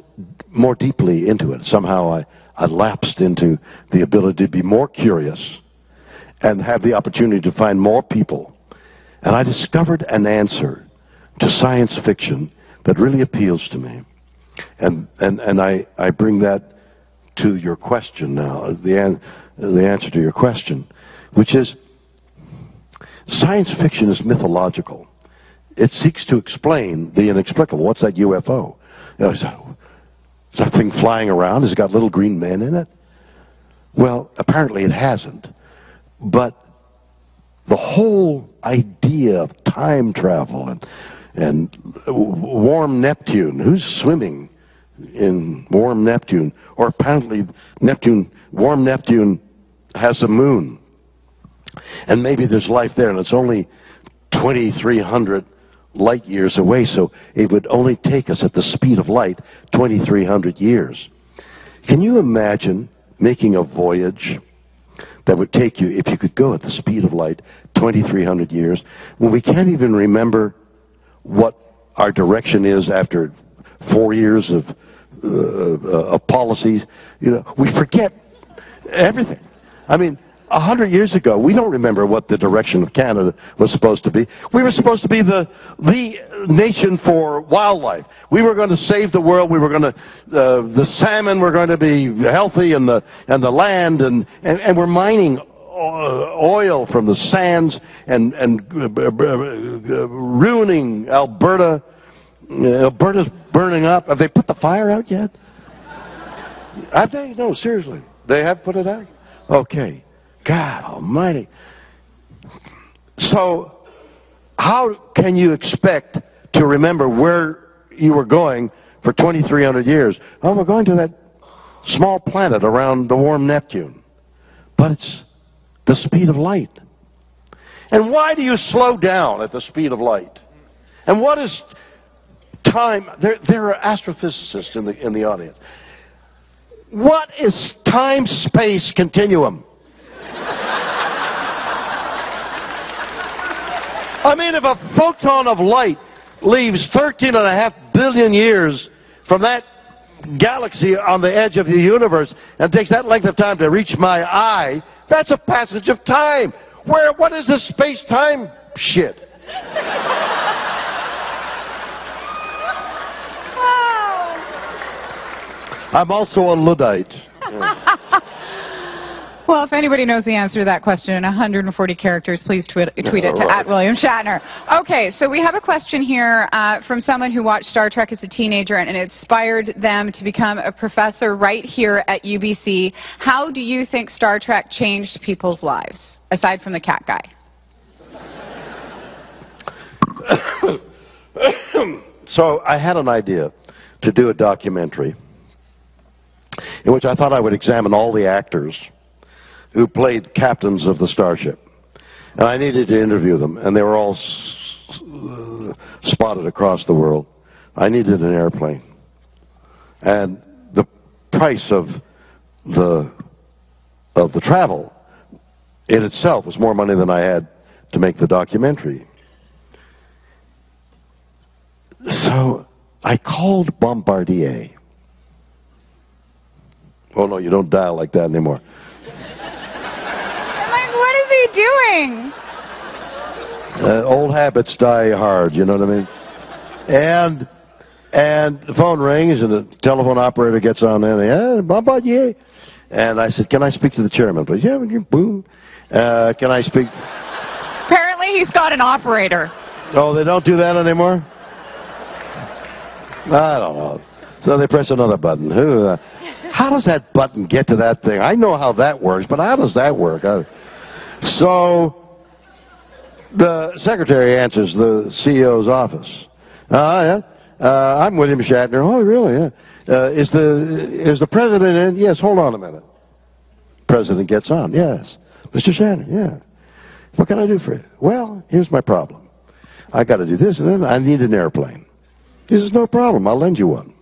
more deeply into it. Somehow I, I lapsed into the ability to be more curious and have the opportunity to find more people. And I discovered an answer to science fiction that really appeals to me. And, and, and I, I bring that to your question now, uh, the, an, the answer to your question, which is science fiction is mythological. It seeks to explain the inexplicable. What's that UFO? You know, is, that, is that thing flying around? Has it got little green men in it? Well, apparently it hasn't. But the whole idea of time travel and and warm Neptune, who's swimming in warm Neptune? Or apparently Neptune, warm Neptune has a moon. And maybe there's life there and it's only 2300 light years away, so it would only take us at the speed of light 2300 years. Can you imagine making a voyage that would take you, if you could go at the speed of light, 2,300 years, when we can't even remember what our direction is after four years of, uh, of policies. You know, we forget everything. I mean, a hundred years ago, we don't remember what the direction of Canada was supposed to be. We were supposed to be the the nation for wildlife. We were going to save the world. We were going to uh, the salmon were going to be healthy and the and the land and and, and we're mining oil from the sands and and uh, uh, ruining Alberta. Alberta's burning up. Have they put the fire out yet? Have they? No, seriously. They have put it out? Okay. God almighty. So, how can you expect to remember where you were going for 2,300 years? Oh, we're going to that small planet around the warm Neptune. But it's the speed of light. And why do you slow down at the speed of light? And what is time? There, there are astrophysicists in the, in the audience. What is time space continuum? I mean, if a photon of light leaves 13 and a half billion years from that galaxy on the edge of the universe and takes that length of time to reach my eye, that's a passage of time. Where, what is this space-time shit? I'm also a Luddite. Well, if anybody knows the answer to that question in 140 characters, please tweet, tweet it to Right. at William Shatner. Okay, so we have a question here uh, from someone who watched Star Trek as a teenager and it inspired them to become a professor right here at UBC. How do you think Star Trek changed people's lives, aside from the cat guy? so I had an idea to do a documentary. in which I thought I would examine all the actors who played captains of the starship. And I needed to interview them, and they were all uh, spotted across the world. I needed an airplane. And the price of the of the travel in itself was more money than I had to make the documentary. So I called Bombardier. Oh no, you don't dial like that anymore. I'm like, what is he doing? Uh, old habits die hard, you know what I mean? And and the phone rings and the telephone operator gets on there and yeah, Bombardier. And I said, Can I speak to the chairman, please? Yeah, boom. Uh, can I speak? Apparently he's got an operator. Oh, they don't do that anymore? I don't know. So they press another button. Who? Uh, how does that button get to that thing? I know how that works, but how does that work? Uh, so the secretary answers the CEO's office. Ah, yeah. Uh, I'm William Shatner. Oh, really? Yeah. Uh, is the is the president in? Yes. Hold on a minute. President gets on. Yes. Mr. Shatner. Yeah. What can I do for you? Well, here's my problem. I got to do this, and then I need an airplane. He says, no problem. I'll lend you one.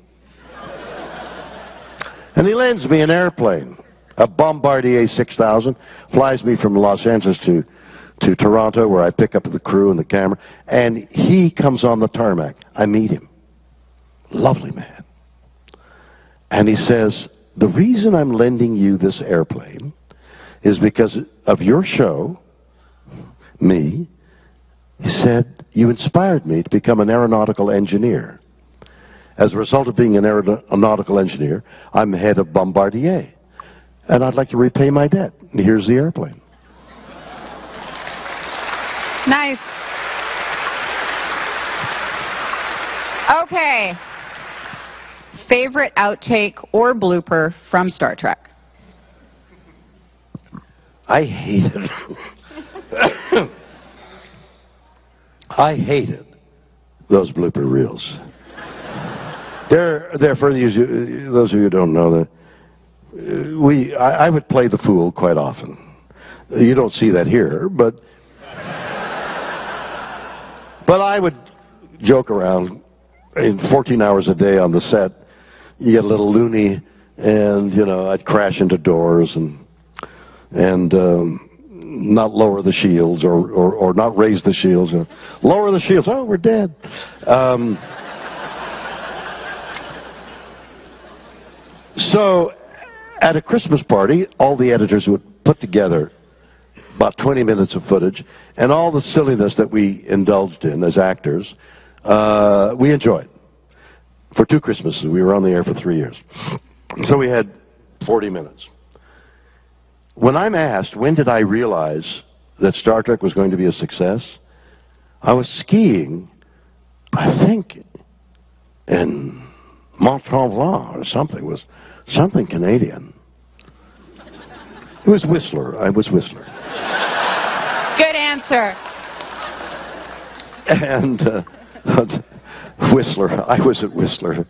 and he lends me an airplane, a Bombardier 6000, flies me from Los Angeles to to Toronto, where I pick up the crew and the camera, and he comes on the tarmac. I meet him. Lovely man. And he says, the reason I'm lending you this airplane is because of your show, me. He said, you inspired me to become an aeronautical engineer. As a result of being an aeronautical engineer, I'm head of Bombardier. And I'd like to repay my debt. And here's the airplane. Nice. Okay. Favorite outtake or blooper from Star Trek? I hate it. I hated those blooper reels. They're, they're for those, those of you who don't know that we I, I would play the fool quite often. You don't see that here, but but I would joke around. In 14 hours a day on the set, you get a little loony, and you know I'd crash into doors and and um, not lower the shields or, or, or not raise the shields. Know. Lower the shields. Oh, we're dead. Um, so at a Christmas party, all the editors would put together about 20 minutes of footage, and all the silliness that we indulged in as actors, uh, we enjoyed. For two Christmases, we were on the air for three years. So we had 40 minutes. When I'm asked, when did I realize that Star Trek was going to be a success? I was skiing, I think, in Mont Tremblant or something. Was something Canadian. It was Whistler. I was Whistler. Good answer. And uh, Whistler, I was at Whistler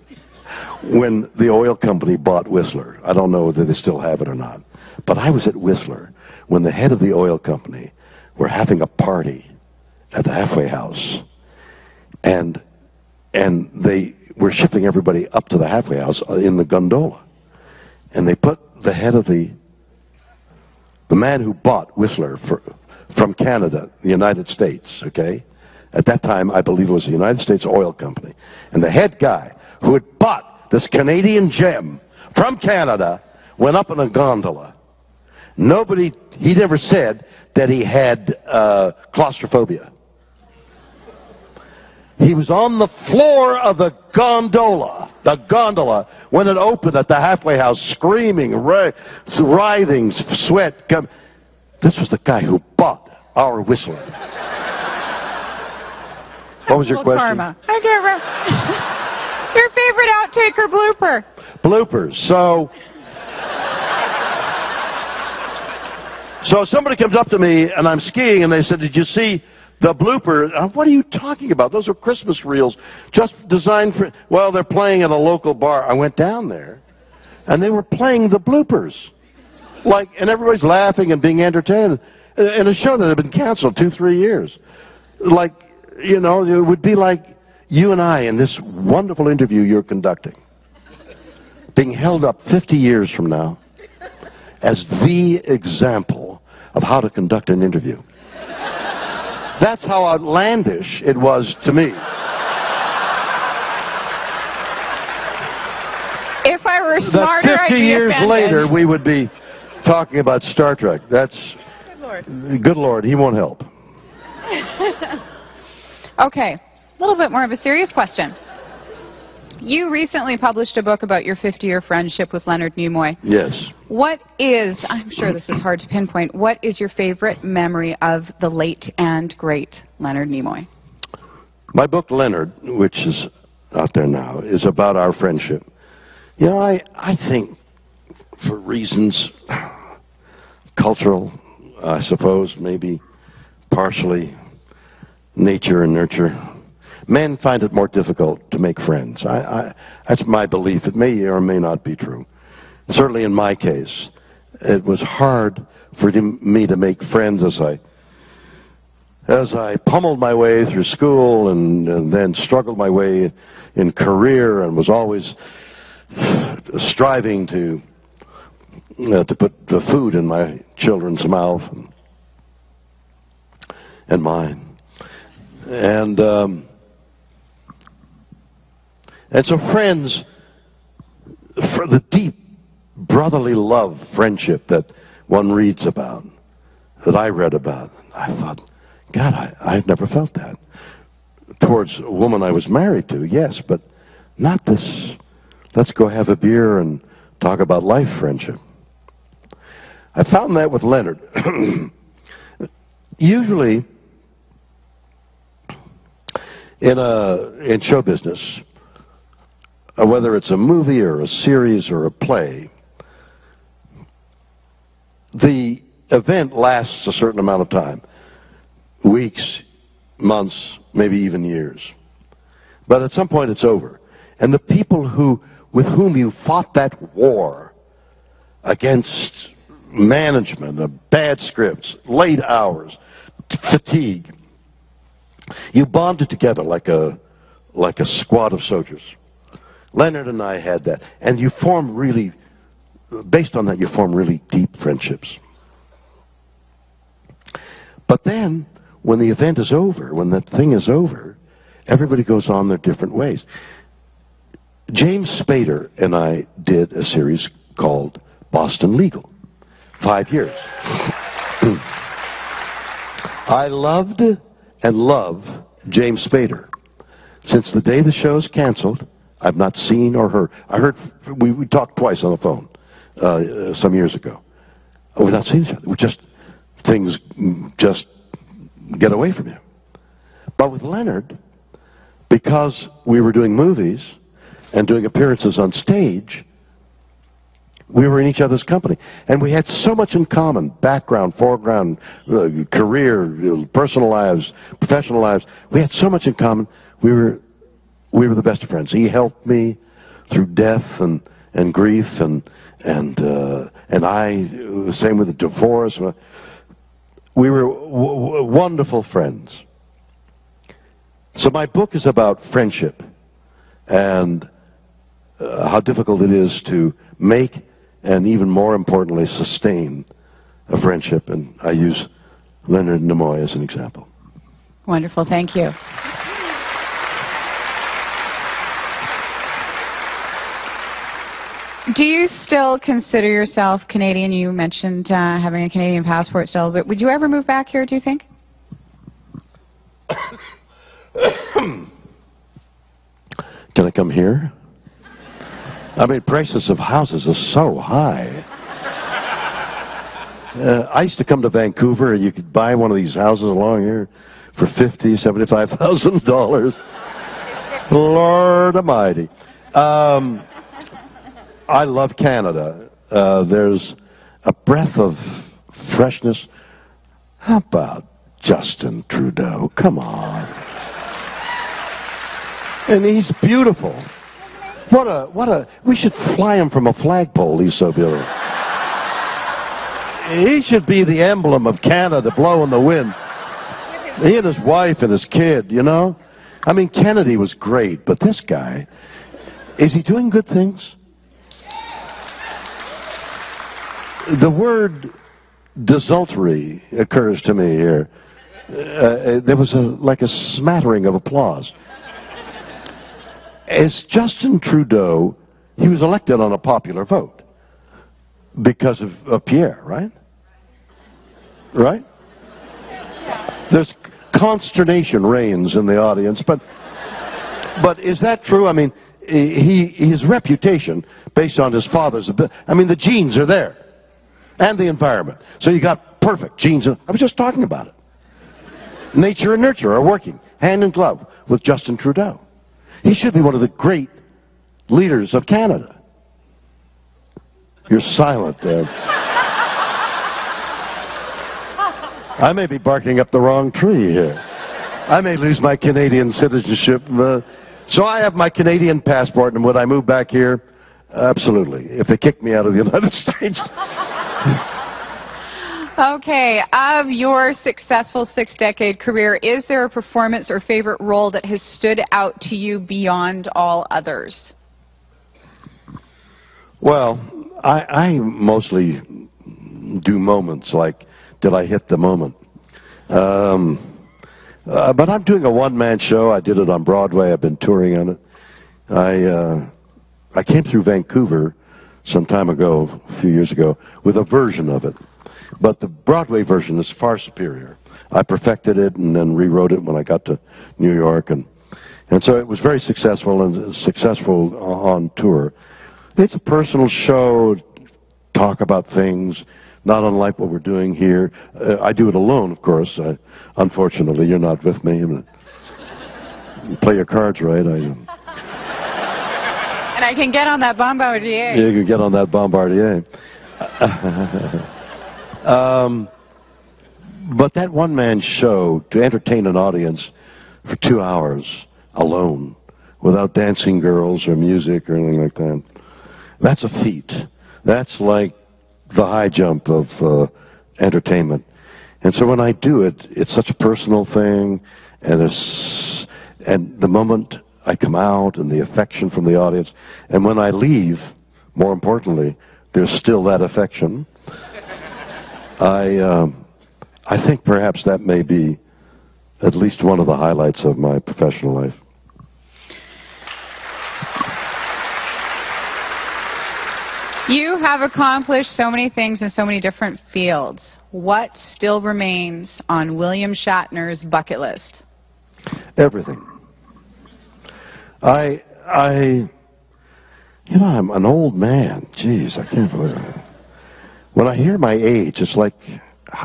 when the oil company bought Whistler. I don't know whether they still have it or not. But I was at Whistler when the head of the oil company were having a party at the halfway house. And and they were shifting everybody up to the halfway house in the gondola. And they put the head of the the man who bought Whistler for, from Canada, the United States, okay? At that time, I believe it was the United States Oil Company. And the head guy who had bought this Canadian gem from Canada went up in a gondola. Nobody, he never said that he had uh, claustrophobia. He was on the floor of the gondola, the gondola, when it opened at the halfway house, screaming, writhing, sweat. Come. This was the guy who bought our Whistler. What was your question? Karma. I can't remember. your favorite outtake or blooper? Bloopers. So. So somebody comes up to me and I'm skiing and they said, did you see the blooper, uh, what are you talking about? Those are Christmas reels just designed for, well, they're playing at a local bar. I went down there and they were playing the bloopers. Like, and everybody's laughing and being entertained in a show that had been canceled two, three years. Like, you know, it would be like you and I in this wonderful interview you're conducting, being held up 50 years from now as the example of how to conduct an interview. That's how outlandish it was to me. If I were That smarter, I'd 50 be years offended. later, we would be talking about Star Trek. That's, Good Lord. good Lord, he won't help. Okay, a little bit more of a serious question. You recently published a book about your 50-year friendship with Leonard Nimoy. Yes. What is, I'm sure this is hard to pinpoint, what is your favorite memory of the late and great Leonard Nimoy? My book, Leonard, which is out there now, is about our friendship. You know, I, I think for reasons cultural, I suppose, maybe partially nature and nurture, men find it more difficult to make friends. I, I, that's my belief. It may or may not be true. Certainly in my case, it was hard for me to make friends as I as I pummeled my way through school and, and then struggled my way in career and was always striving to uh, to put the food in my children's mouth and, and mine. And um, and so friends, for the deep brotherly love, friendship that one reads about, that I read about, I thought, God, I, I've never felt that towards a woman I was married to, yes, but not this. Let's go have a beer and talk about life friendship. I found that with Leonard. Usually, in a in show business, whether it's a movie or a series or a play, the event lasts a certain amount of time weeks, months, maybe even years. But at some point it's over. And the people who, with whom you fought that war against management, uh, bad scripts, late hours, fatigue, you bonded together like a, like a squad of soldiers. Leonard and I had that. And you form really, based on that, you form really deep friendships. But then, when the event is over, when that thing is over, everybody goes on their different ways. James Spader and I did a series called Boston Legal. Five years. I loved and love James Spader. Since the day the show's canceled, I've not seen or heard. I heard, we, we talked twice on the phone uh, uh, some years ago. We've not seen each other. We just, things just get away from you. But with Leonard, because we were doing movies and doing appearances on stage, we were in each other's company. And we had so much in common background, foreground, uh, career, personal lives, professional lives. We had so much in common. We were, we were the best of friends. He helped me through death and, and grief, and, and, uh, and I, uh, the same with the divorce. We were wonderful friends. So my book is about friendship and uh, how difficult it is to make and even more importantly sustain a friendship. And I use Leonard Nimoy as an example. Wonderful, thank you. Do you still consider yourself Canadian? You mentioned uh, having a Canadian passport still, but would you ever move back here, do you think? Can I come here? I mean, prices of houses are so high. Uh, I used to come to Vancouver, and you could buy one of these houses along here for fifty, seventy-five thousand dollars. Lord Almighty. Um, I love Canada. Uh, there's a breath of freshness. How about Justin Trudeau? Come on. And he's beautiful. What a, what a, we should fly him from a flagpole, he's so beautiful. he should be the emblem of Canada blowing in the wind. He and his wife and his kid, you know? I mean, Kennedy was great, but this guy, is he doing good things? The word desultory occurs to me here. Uh, uh, there was a, like a smattering of applause. As Justin Trudeau, he was elected on a popular vote because of, of Pierre, right? Right? There's consternation reigns in the audience, but but is that true? I mean, he his reputation based on his father's I mean, the genes are there, and the environment. So you got perfect genes. I was just talking about it. Nature and nurture are working hand in glove with Justin Trudeau. He should be one of the great leaders of Canada. You're silent there. I may be barking up the wrong tree here. I may lose my Canadian citizenship. Uh, so I have my Canadian passport, and would I move back here? Absolutely. If they kick me out of the United States. Okay, of your successful six-decade career, is there a performance or favorite role that has stood out to you beyond all others? Well, I, I mostly do moments like, did I hit the moment? Um, uh, but I'm doing a one-man show. I did it on Broadway. I've been touring on it. I uh, I came through Vancouver some time ago, a few years ago, with a version of it. But the Broadway version is far superior. I perfected it and then rewrote it when I got to New York, and and so it was very successful and successful on tour. It's a personal show, talk about things, not unlike what we're doing here. Uh, I do it alone, of course. I, unfortunately, you're not with me. You play your cards right. I, and I can get on that bombardier. You can get on that bombardier. Um, but that one-man show, to entertain an audience for two hours alone, without dancing girls or music or anything like that, that's a feat. That's like the high jump of uh, entertainment. And so when I do it, it's such a personal thing, and and the moment I come out and the affection from the audience, and when I leave, more importantly, there's still that affection. I, um, I think perhaps that may be at least one of the highlights of my professional life. You have accomplished so many things in so many different fields. What still remains on William Shatner's bucket list? Everything. I, I, you know, I'm an old man. Jeez, I can't believe it. When I hear my age, it's like,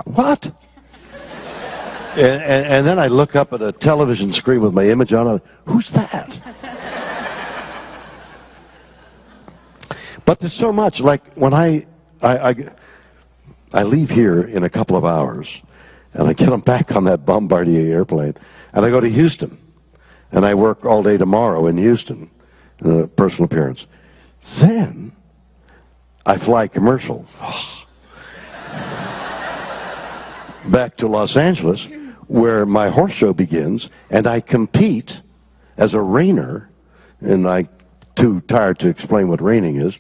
what? and, and, and, then I look up at a television screen with my image on it. Who's that? but there's so much. Like when I, I, I, I leave here in a couple of hours, and I get them back on that Bombardier airplane, and I go to Houston, and I work all day tomorrow in Houston, in a personal appearance. Then I fly commercial. Back to Los Angeles, where my horse show begins, and I compete as a reiner, and I'm too tired to explain what reining is.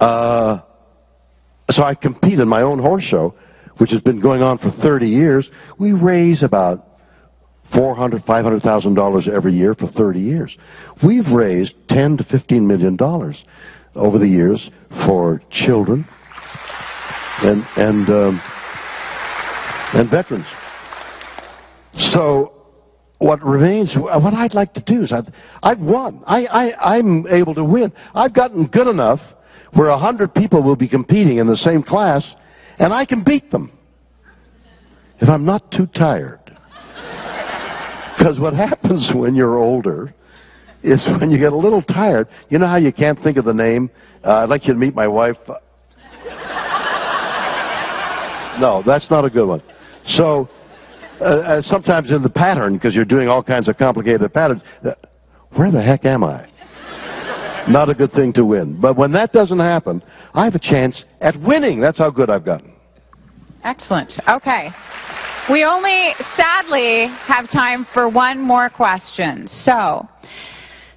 Uh, so I compete in my own horse show, which has been going on for 30 years. We raise about $400,000, $500,000 every year for 30 years. We've raised 10 to 15 million dollars over the years for children and and um, and veterans. So what remains, what I'd like to do is I've, I've won. I, I, I'm able to win. I've gotten good enough where a hundred people will be competing in the same class, and I can beat them if I'm not too tired. Because what happens when you're older is when you get a little tired, you know how you can't think of the name? Uh, I'd like you to meet my wife. no, that's not a good one. So uh, uh, sometimes in the pattern, because you're doing all kinds of complicated patterns, uh, where the heck am I? not a good thing to win. But when that doesn't happen, I have a chance at winning. That's how good I've gotten. Excellent. Okay. We only, sadly, have time for one more question. So,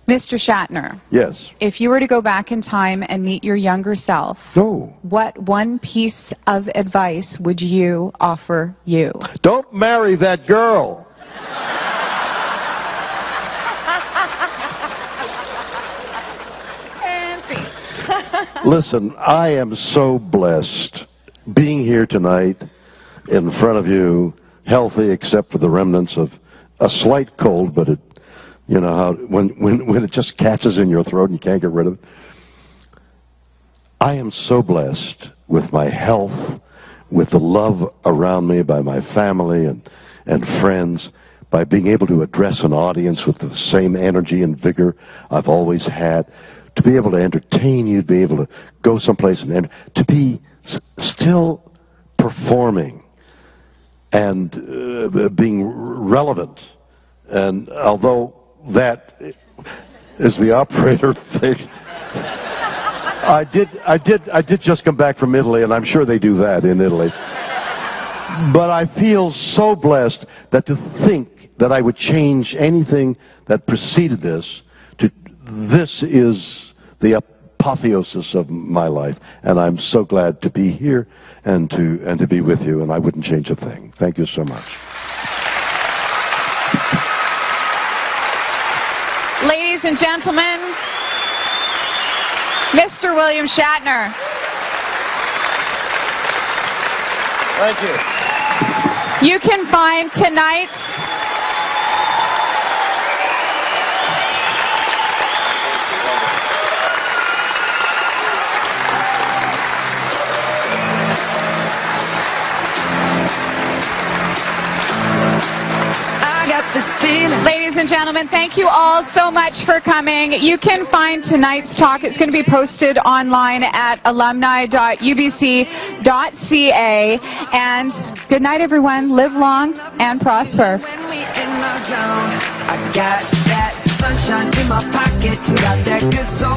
Mr. Shatner, Yes. if you were to go back in time and meet your younger self, No. what one piece of advice would you offer you? Don't marry that girl. Listen, I am so blessed being here tonight in front of you, healthy except for the remnants of a slight cold, but it, you know how when when when it just catches in your throat and you can't get rid of it. I am so blessed with my health, with the love around me by my family and and friends, by being able to address an audience with the same energy and vigor I've always had, to be able to entertain you, to be able to go someplace and to be still performing and uh, being relevant. And although that is the operator thing, I did, I did, I did just come back from Italy, and I'm sure they do that in Italy. But I feel so blessed that to think that I would change anything that preceded this, to this is the apotheosis of my life, and I'm so glad to be here and to and to be with you, and I wouldn't change a thing. Thank you so much. Ladies and gentlemen, Mr. William Shatner. Thank you. You can find tonight's Ladies and gentlemen, thank you all so much for coming. You can find tonight's talk. It's going to be posted online at alumni.ubc.ca. And good night, everyone. Live long and prosper. I got that sunshine in my pocket, got that good soul